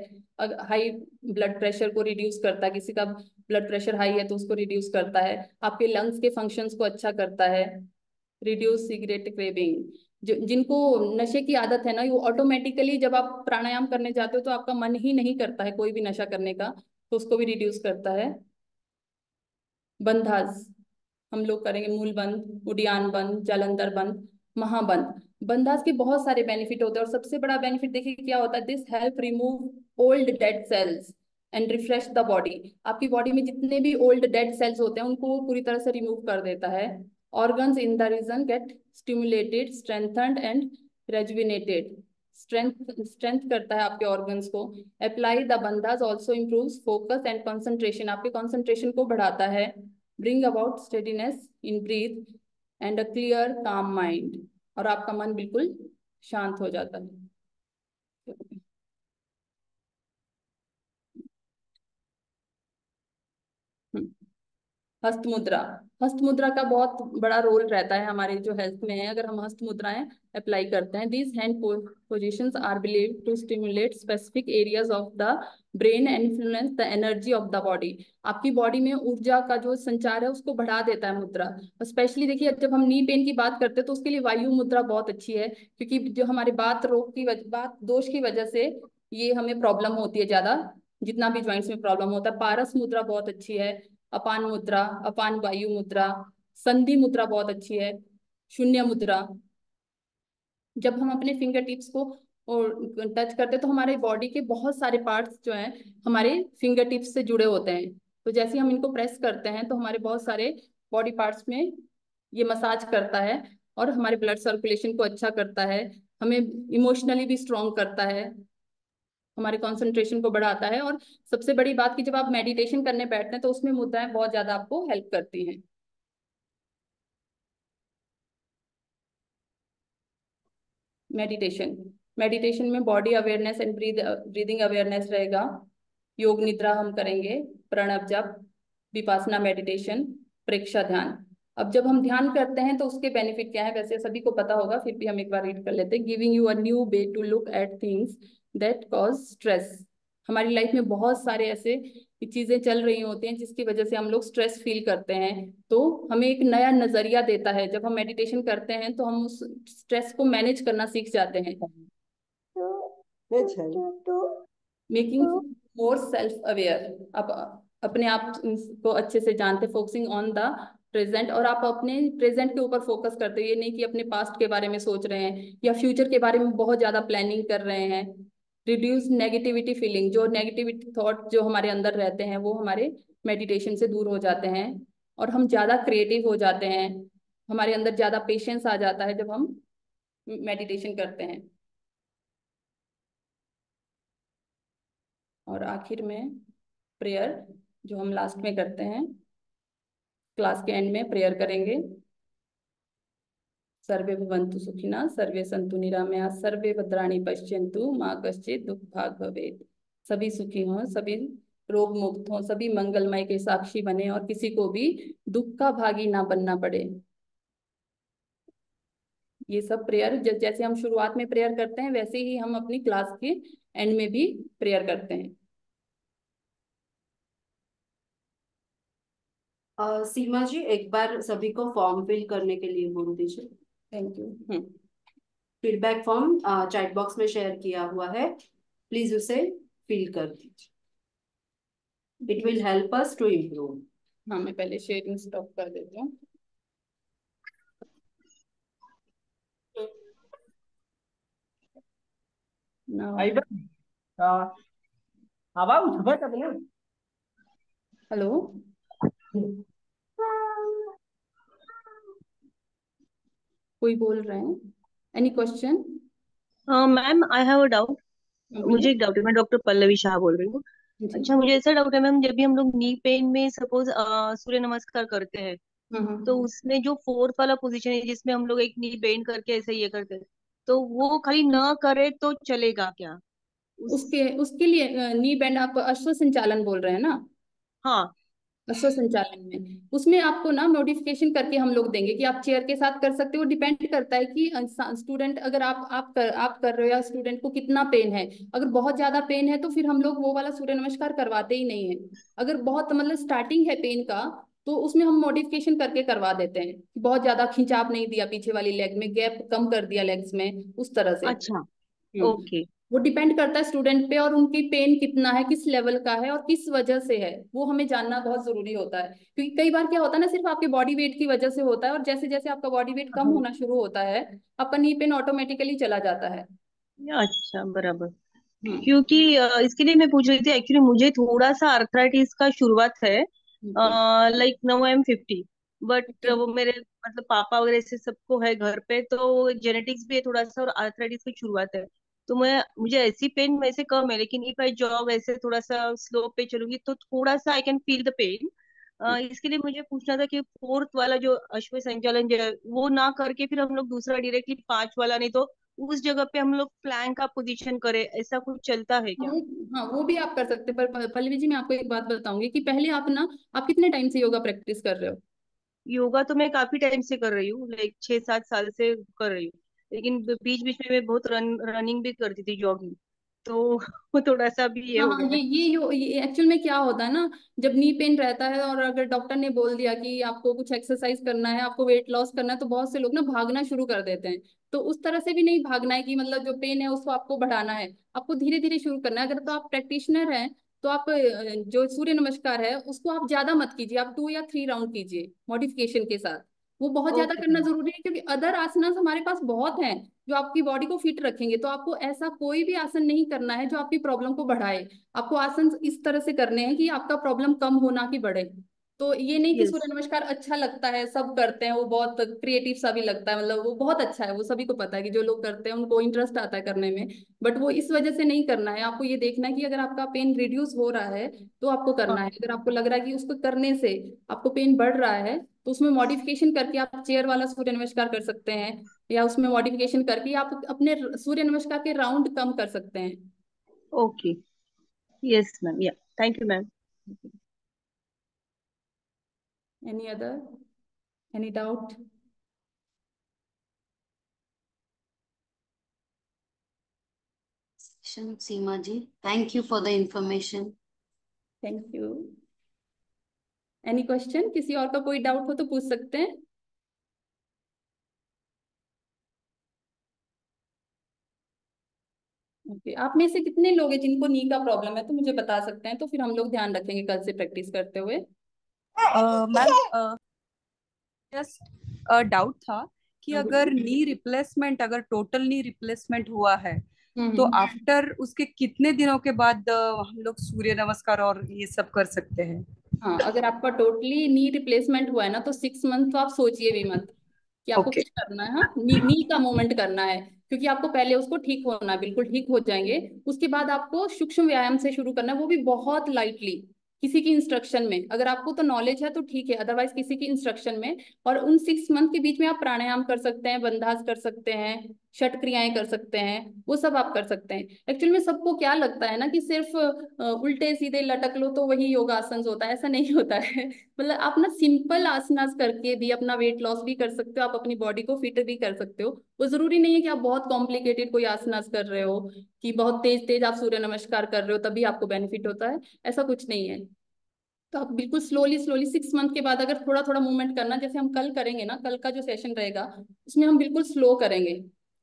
हाई ब्लड प्रेशर को रिड्यूस करता है, किसी का ब्लड प्रेशर हाई है तो उसको रिड्यूस करता है, आपके लंग्स के फ़ंक्शंस को अच्छा करता है रिड्यूस सिगरेट क्रेविंग जो, जिनको नशे की आदत है ना, वो ऑटोमेटिकली जब आप प्राणायाम करने जाते हो तो आपका मन ही नहीं करता है कोई भी नशा करने का तो उसको भी रिड्यूस करता है। बंधास, हम लोग करेंगे मूल बंद उडियान बंद जलंधर बंद महाबंद बंदास के बहुत सारे बेनिफिट होते हैं और सबसे बड़ा बेनिफिट देखिए क्या होता है? This help remove old dead cells and refresh the body आपकी बॉडी में जितने भी ओल्ड डेड सेल्स होते हैं, उनको पूरी तरह से रिमूव कर देता है। Organs in the region get stimulated strengthened and rejuvenated strength strength करता है आपके ऑर्गन्स को। Apply the bandhas also improve focus and concentration आपके कॉन्सेंट्रेशन को बढ़ाता है। Bring about steadiness in breath and a clear calm mind और आपका मन बिल्कुल शांत हो जाता है। हस्त मुद्रा। हस्त मुद्रा का बहुत बड़ा रोल रहता है हमारे जो हेल्थ में है। अगर हम हस्त मुद्राएँ अप्लाई करते हैं these hand position are believe to stimulate specific areas of the brain and influence the energy of the body आपकी बॉडी में ऊर्जा का जो संचार है, उसको बढ़ा देता है मुद्रा। स्पेशली देखिए, जब हम नी पेन की बात करते हैं तो उसके लिए वायु मुद्रा बहुत अच्छी है, क्योंकि जो हमारे बात रोग की बात दोष की वजह से ये हमें प्रॉब्लम होती है ज़्यादा, जितना भी ज्वाइंट्स में प्रॉब्लम होता है। पारस मुद्रा बहुत अच्छी है। अपान मुद्रा, अपान वायु मुद्रा, संधि मुद्रा बहुत अच्छी है, शून्य मुद्रा। जब हम अपने फिंगर टिप्स को और टच करते हैं तो हमारे बॉडी के बहुत सारे पार्ट्स जो हैं, हमारे फिंगर टिप्स से जुड़े होते हैं। तो जैसे हम इनको प्रेस करते हैं तो हमारे बहुत सारे बॉडी पार्ट्स में ये मसाज करता है और हमारे ब्लड सर्कुलेशन को अच्छा करता है, हमें इमोशनली भी स्ट्रॉन्ग करता है। हमारे कंसंट्रेशन को बढ़ाता है और सबसे बड़ी बात की जब आप मेडिटेशन करने बैठते हैं तो उसमें मुद्राएँ बहुत ज़्यादा आपको हेल्प करती हैं। मेडिटेशन मेडिटेशन में body awareness and breathe breathing awareness रहेगा। योग निद्रा हम करेंगे प्रणव जप विपासना मेडिटेशन प्रेक्षा ध्यान। अब जब हम ध्यान करते हैं तो उसके बेनिफिट क्या है? वैसे सभी को पता होगा फिर भी हम एक बार रीड कर लेते हैं। Giving you a new way to look at things that cause stress हमारी लाइफ में बहुत सारे ऐसे चीज़ें चल रही होती हैं जिसकी वजह से हम लोग स्ट्रेस फील करते हैं। तो हमें एक नया नज़रिया देता है। जब हम मेडिटेशन करते हैं तो हम उस स्ट्रेस को मैनेज करना सीख जाते हैं। मेकिंग मोर सेल्फ अवेयर आप अपने आप को अच्छे से जानते फोकसिंग ऑन द प्रेजेंट, और आप अपने प्रेजेंट के ऊपर फोकस करते हो। ये नहीं कि अपने पास्ट के बारे में सोच रहे हैं या फ्यूचर के बारे में बहुत ज़्यादा प्लानिंग कर रहे हैं। रिड्यूस नेगेटिविटी फीलिंग, जो नेगेटिविटी थॉट जो हमारे अंदर रहते हैं, वो हमारे मेडिटेशन से दूर हो जाते हैं, और हम ज़्यादा क्रिएटिव हो जाते हैं। हमारे अंदर ज़्यादा पेशेंस आ जाता है जब हम मेडिटेशन करते हैं। और आखिर में प्रेयर जो हम लास्ट में करते हैं। क्लास के एंड में प्रेयर करेंगे। सर्वे भवंतु सुखिना, सर्वे संतु निरामया, सर्वे भद्राणी पश्यंतु माँ कश्चित दुख भाग भवेद सभी सुखी हों, सभी रोग मुक्त हों, सभी मंगलमय के साक्षी बने और किसी को भी दुख का भागी ना बनना पड़े। ये सब प्रेयर जैसे हम शुरुआत में प्रेयर करते हैं, वैसे ही हम अपनी क्लास के एंड में भी प्रेयर करते हैं। सीमा जी एक बार सभी को फॉर्म फिल करने के लिए बोल दीजिए। Thank you feedback form chat box में शेयर किया हुआ है। प्लीज़ उसे फिल कर दीजिए। It will help us to improve हाँ मैं पहले शेयरिंग स्टॉप कर देती हूँ। हेलो कोई बोल रहे हैं? Any question ma'am I have a doubt मुझे एक डाउट है मैं डॉक्टर पल्लवी शाह बोल रही हूँ। अच्छा मुझे ऐसा डाउट है मैम जब भी हम लोग नी पेन में सपोज़ सूर्य नमस्कार करते हैं हम्म, हम्म, तो। उसमें जो फोर्थ वाला पोजीशन है जिसमें हम लोग एक नी बेंड करके ऐसे ये करते हैं तो वो खाली न करे तो चलेगा क्या? उस... उसके उसके लिए नी बैंड आप अश्व संचालन बोल रहे हैं ना? हाँ। अश्व संचालन में। उसमें आपको ना नोटिफिकेशन करके हम लोग देंगे कि आप चेयर के साथ कर सकते हो। डिपेंड करता है कि स्टूडेंट अगर आप आप कर आप कर रहे हो या स्टूडेंट को कितना पेन है। अगर बहुत ज़्यादा पेन है तो फिर हम लोग वो वाला सूर्य नमस्कार करवाते ही नहीं है। अगर बहुत मतलब स्टार्टिंग है पेन का तो उसमें हम मॉडिफिकेशन करके करवा देते हैं बहुत ज़्यादा खिंचाव नहीं दिया पीछे वाली लेग में गैप कम कर दिया लेग्स में उस तरह से। अच्छा ओके वो डिपेंड करता है स्टूडेंट पे और उनकी पेन कितना है किस लेवल का है और किस वजह से है वो हमें जानना बहुत ज़रूरी होता है। क्योंकि कई बार क्या होता है ना सिर्फ़ आपके बॉडी वेट की वजह से होता है और जैसे जैसे आपका बॉडी वेट कम होना शुरू होता है आपका नी पेन ऑटोमेटिकली चला जाता है। अच्छा बराबर। क्योंकि इसके लिए मैं पूछ रही थी एक्चुअली मुझे थोड़ा सा आर्थराइटिस का शुरुआत है like now I am fifty but वो मेरे मतलब पापा वगैरह से सबको है घर पे तो जेनेटिक्स भी है थोड़ा सा और आर्थराइटिस की शुरुआत है। तो मैं मुझे ऐसी पेन वैसे कम है लेकिन इफ़ आई जॉब ऐसे थोड़ा सा स्लो पे चलूँगी तो थोड़ा सा I can feel the pain इसके लिए मुझे पूछना था कि फोर्थ वाला जो अश्व संचालन जो है वो ना करके फिर हम लोग दूसरा डायरेक्टली पाँच वाला नहीं तो उस जगह पे हम लोग प्लैंक का पोजीशन करें ऐसा कुछ चलता है क्या? हाँ वो भी आप कर सकते हैं पर पल्लवी जी मैं आपको एक बात बताऊँगी कि पहले आप ना आप कितने टाइम से योगा प्रैक्टिस कर रहे हो? योगा तो मैं काफ़ी टाइम से कर रही हूँ लाइक छह सात साल से कर रही हूँ। लेकिन बीच बीच में मैं बहुत रन रनिंग भी करती थी जॉगिंग तो <laughs> वो थोड़ा सा भी ये हाँ, ये ये एक्चुअल में क्या होता है ना जब नी पेन रहता है और अगर डॉक्टर ने बोल दिया कि आपको कुछ एक्सरसाइज करना है आपको वेट लॉस करना है तो बहुत से लोग ना भागना शुरू कर देते हैं। तो उस तरह से भी नहीं भागना है कि मतलब जो पेन है उसको आपको बढ़ाना है आपको धीरे धीरे शुरू करना है। अगर तो आप प्रैक्टिशनर हैं तो आप जो सूर्य नमस्कार है उसको आप ज़्यादा मत कीजिए आप टू या थ्री राउंड कीजिए मॉडिफिकेशन के साथ। वो बहुत ज़्यादा करना ज़रूरी है क्योंकि अदर आसनास हमारे पास बहुत हैं जो आपकी बॉडी को फिट रखेंगे। तो आपको ऐसा कोई भी आसन नहीं करना है जो आपकी प्रॉब्लम को बढ़ाए। आपको आसन इस तरह से करने हैं कि आपका प्रॉब्लम कम होना की बढ़े। तो ये नहीं कि सूर्य नमस्कार अच्छा लगता है सब करते हैं वो बहुत क्रिएटिव सा भी लगता है मतलब वो बहुत अच्छा है वो सभी को पता है कि जो लोग करते हैं उनको इंटरेस्ट आता है करने में बट वो इस वजह से नहीं करना है। आपको ये देखना है कि अगर आपका पेन रिड्यूस हो रहा है तो आपको करना हाँ। है। अगर आपको लग रहा है कि उसको करने से आपको पेन बढ़ रहा है तो उसमें मॉडिफिकेशन करके आप चेयर वाला सूर्य नमस्कार कर सकते हैं या उसमें मॉडिफिकेशन करके आप अपने सूर्य नमस्कार के राउंड कम कर सकते हैं। ओके यस मैम या thank you ma'am Any other? Any doubt? Seema ji, thank you for the information. Thank you. Any question? किसी और का कोई डाउट हो तो पूछ सकते हैं ओके आप में से कितने लोग हैं जिनको नी का प्रॉब्लम है तो मुझे बता सकते हैं तो फिर हम लोग ध्यान रखेंगे कल से प्रैक्टिस करते हुए <laughs> मैम जस्ट डाउट था कि हाँ, अगर नी रिप्लेसमेंट अगर टोटल नी रिप्लेसमेंट हुआ है हम्म तो हम्म। आफ्टर उसके कितने दिनों के बाद हम लोग सूर्य नमस्कार और ये सब कर सकते हैं हाँ अगर आपका टोटली नी रिप्लेसमेंट हुआ है ना तो सिक्स मंथ तो आप सोचिए भी मत कि आपको Okay. कुछ करना है हाँ नी, नी का मूवमेंट करना है क्योंकि आपको पहले उसको ठीक होना बिल्कुल ठीक हो जाएँगे उसके बाद आपको सूक्ष्म व्यायाम से शुरू करना है वो भी बहुत लाइटली किसी की इंस्ट्रक्शन में। अगर आपको तो नॉलेज है तो ठीक है अदरवाइज़ किसी की इंस्ट्रक्शन में। और उन सिक्स मंथ के बीच में आप प्राणायाम कर सकते हैं बंदाज कर सकते हैं। षट क्रियाएँ कर सकते हैं, वो सब आप कर सकते हैं। एक्चुअल में सबको क्या लगता है ना कि सिर्फ़ उल्टे सीधे लटक लो तो वही योगासन होता है, ऐसा नहीं <laughs> होता है। मतलब आप ना सिंपल आसनास करके भी अपना वेट लॉस भी कर सकते हो, आप अपनी बॉडी को फिट भी कर सकते हो। वो ज़रूरी नहीं है कि आप बहुत कॉम्प्लिकेटेड कोई आसनास कर रहे हो, कि बहुत तेज तेज आप सूर्य नमस्कार कर रहे हो, तभी आपको बेनिफिट होता है, ऐसा कुछ नहीं है। तो आप बिल्कुल स्लोली स्लोली सिक्स मंथ के बाद अगर थोड़ा थोड़ा मूवमेंट करना, जैसे हम कल करेंगे ना, कल का जो सेशन रहेगा, उसमें हम बिल्कुल स्लो करेंगे।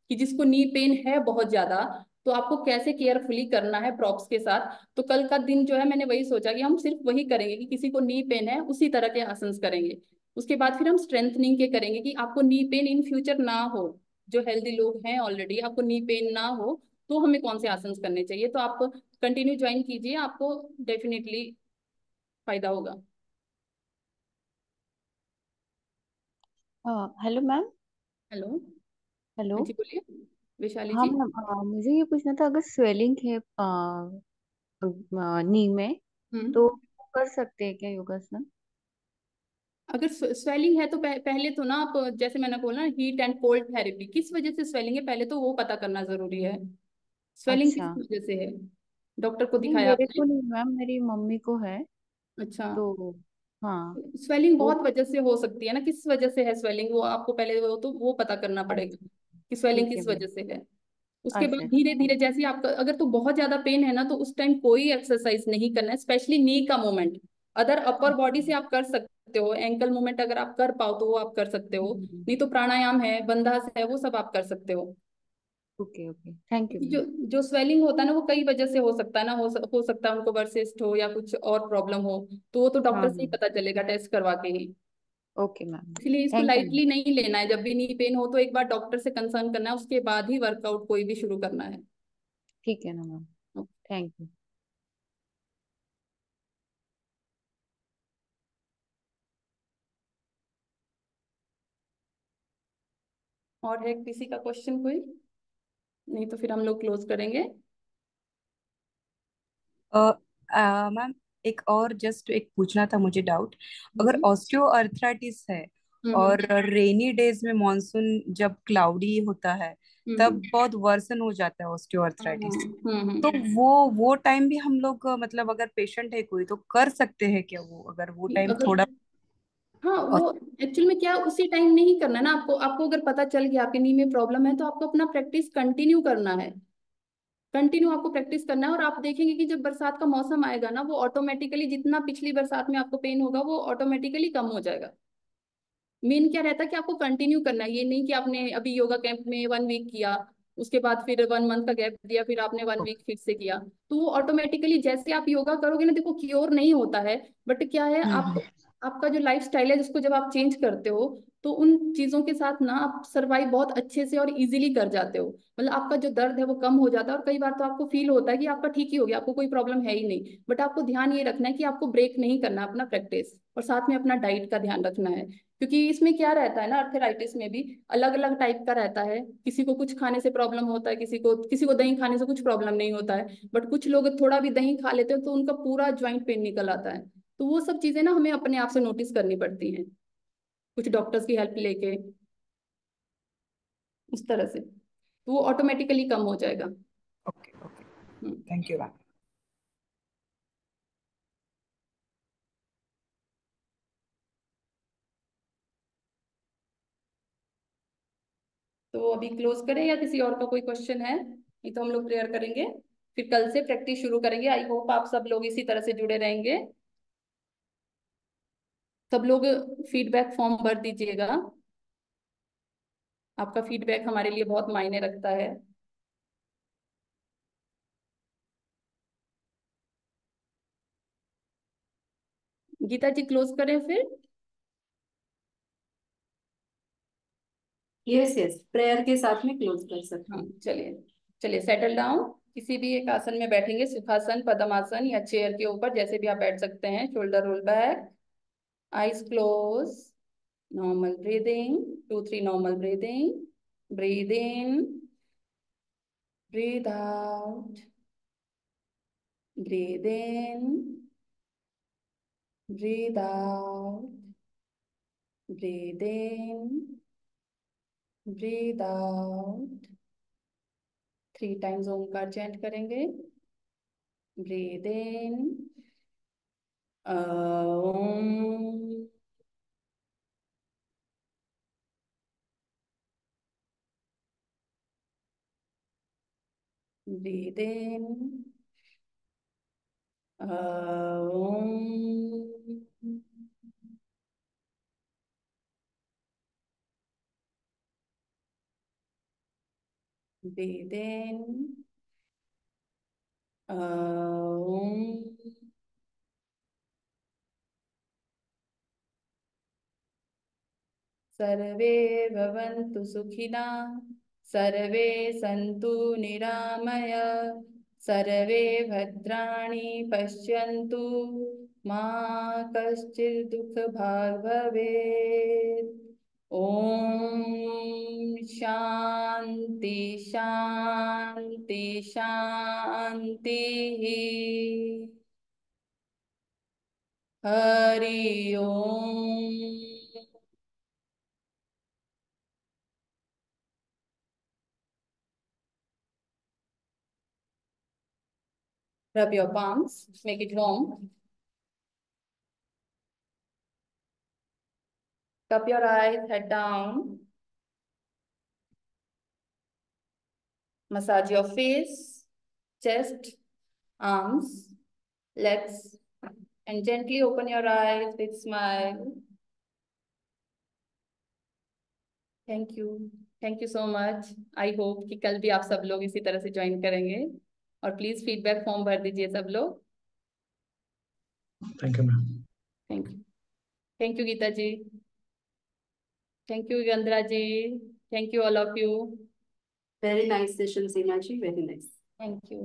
कि जिसको नी पेन है बहुत ज़्यादा तो आपको कैसे केयरफुली करना है प्रॉप्स के साथ? तो कल का दिन जो है मैंने वही सोचा कि हम सिर्फ़ वही करेंगे कि किसी को नी पेन है उसी तरह के आसन करेंगे। उसके बाद फिर हम स्ट्रेंथनिंग के करेंगे कि आपको नी पेन इन फ्यूचर ना हो। जो हेल्दी लोग हैं ऑलरेडी आपको नी पेन ना हो तो हमें कौन से आसन करने चाहिए? तो आप कंटिन्यू ज्वाइन कीजिए आपको डेफिनेटली फ़ायदा होगा। Hello ma'am hello hello? हाँ जी बोलिए। वैशाली हाँ जी। मैम अ, मुझे ये पूछना था अगर स्वेलिंग है नी में हम्म। तो कर सकते हैं क्या योगासन अगर स्वेलिंग है तो पह, पहले तो ना आप जैसे मैंने बोला हीट एंड कोल्ड थेरेपी किस वजह से स्वेलिंग है? पहले तो वो पता करना ज़रूरी है। स्वेलिंग किस अच्छा। वजह से है? डॉक्टर को नहीं दिखाया मेरे आपने? को नहीं मैम मेरी मम्मी को है अच्छा। तो हाँ। स्वेलिंग वो बहुत वजह से हो सकती है ना? किस वजह से है स्वेलिंग? वो आपको पहले वो तो वो पता करना पड़ेगा। अच्छा कि स्वेलिंग किस वजह से है। उसके बाद अच्छा। धीरे अच्छा धीरे जैसे ही आपका अगर तो बहुत ज़्यादा पेन है ना तो उस टाइम कोई एक्सरसाइज नहीं करना है स्पेशली नी का मूवमेंट अदर अपर बॉडी से आप कर सकते हो एंकल मूवमेंट अगर आप कर पाओ तो वो आप कर सकते हो। हम्म, नहीं तो प्राणायाम है बंधास है वो सब आप कर सकते हो। Okay okay. थैंक यू जो जो स्वेलिंग होता है ना वो कई वजह से हो सकता है ना हो, हो सकता है उनको वर्सिस्ट हो या कुछ और प्रॉब्लम हो तो वो तो डॉक्टर से ही हाँ। पता चलेगा टेस्ट करवा के ही। ओके मैम इसलिए इसको लाइटली नहीं लेना है। जब भी नी पेन हो तो एक बार डॉक्टर से कंसर्न करना है उसके बाद ही वर्कआउट कोई भी शुरू करना है। ठीक है ना मैम थैंक यू और है किसी का क्वेश्चन कोई? नहीं तो फिर हम लोग क्लोज करेंगे। मैम एक और जस्ट एक पूछना था मुझे डाउट अगर ऑस्टियोआर्थराइटिस है हम्म। और रेनी डेज़ में मॉनसून जब क्लाउडी होता है हम्म तब हम्म। बहुत वर्सन हो जाता है हाँ, ऑस्टियोआर्थराइटिस हम्म तो हम्म वो वो टाइम भी हम लोग मतलब अगर पेशेंट है कोई तो कर सकते हैं क्या वो? अगर वो टाइम थोड़ा हाँ वो एक्चुअल में क्या उसी टाइम नहीं करना है ना आपको आपको अगर पता चल गया आपके नी में प्रॉब्लम है तो आपको अपना प्रैक्टिस कंटिन्यू करना है। कंटिन्यू आपको प्रैक्टिस करना है और आप देखेंगे कि जब बरसात का मौसम आएगा ना वो ऑटोमेटिकली जितना पिछली बरसात में आपको पेन होगा वो ऑटोमेटिकली कम हो जाएगा। मेन क्या रहता है कि आपको कंटिन्यू करना है। ये नहीं कि आपने अभी योगा कैंप में वन वीक किया उसके बाद फिर वन मंथ का गैप दिया फिर आपने वन वीक फिर से किया। तो वो ऑटोमेटिकली जैसे आप योगा करोगे ना देखो क्योर नहीं होता है बट क्या है आप आपका जो लाइफ स्टाइल है, जिसको जब आप चेंज करते हो तो उन चीज़ों के साथ ना आप सरवाइव बहुत अच्छे से और इजीली कर जाते हो। मतलब आपका जो दर्द है, वो कम हो जाता है और कई बार तो आपको फील होता है कि आपका ठीक ही हो गया, आपको कोई प्रॉब्लम है ही नहीं। बट आपको ध्यान ये रखना है कि आपको ब्रेक नहीं करना अपना प्रैक्टिस और साथ में अपना डाइट का ध्यान रखना है। क्योंकि इसमें क्या रहता है ना अर्थेराइटिस में भी अलग अलग टाइप का रहता है। किसी को कुछ खाने से प्रॉब्लम होता है, किसी को किसी को दही खाने से कुछ प्रॉब्लम नहीं होता है। बट कुछ लोग थोड़ा भी दही खा लेते हैं तो उनका पूरा ज्वाइंट पेन निकल आता है। तो वो सब चीज़ें ना हमें अपने आप से नोटिस करनी पड़ती हैं। कुछ डॉक्टर्स की हेल्प लेके। उस तरह से। तो वो ऑटोमेटिकली कम हो जाएगा। Okay okay. Thank you ma'am तो अभी क्लोज करें या किसी और का कोई क्वेश्चन है? नहीं तो हम लोग प्रेयर करेंगे। फिर कल से प्रैक्टिस शुरू करेंगे। आई होप आप सब लोग इसी तरह से जुड़े रहेंगे। सब लोग फीडबैक फॉर्म भर दीजिएगा। आपका फीडबैक हमारे लिए बहुत मायने रखता है। गीता जी क्लोज करें फिर। यस यस प्रेयर के साथ में क्लोज कर सकते हैं। हाँ, चलिए चलिए सेटल डाउन किसी भी एक आसन में बैठेंगे सुखासन पदमासन या चेयर के ऊपर जैसे भी आप बैठ सकते हैं shoulder roll back eyes close normal breathing two three normal breathing breathe in breathe out breathe in breathe out breathe in breathe out three times Omkar chant करेंगे breathe in Um, breathe in. Um, breathe in. Um, सर्वे भवन्तु सुखिना, सर्वे सन्तु निरामय, सर्वे भद्राणि पश्यन्तु, मा कश्चित् दुःखभाग् भवेत् ॐ शान्ति शान्ति, शान्तिः। Rub your palms, make it warm. Cup your eyes, head down. Massage your face, chest, arms, legs, and gently open your eyes with smile. Thank you. Thank you so much. I hope कि कल भी आप सब लोग इसी तरह से join करेंगे और प्लीज़ फीडबैक फॉर्म भर दीजिए सब लोग। Thank you ma'am thank you thank you Geeta ji thank you Gandhara ji thank you all of you very nice session Seema ji very nice thank you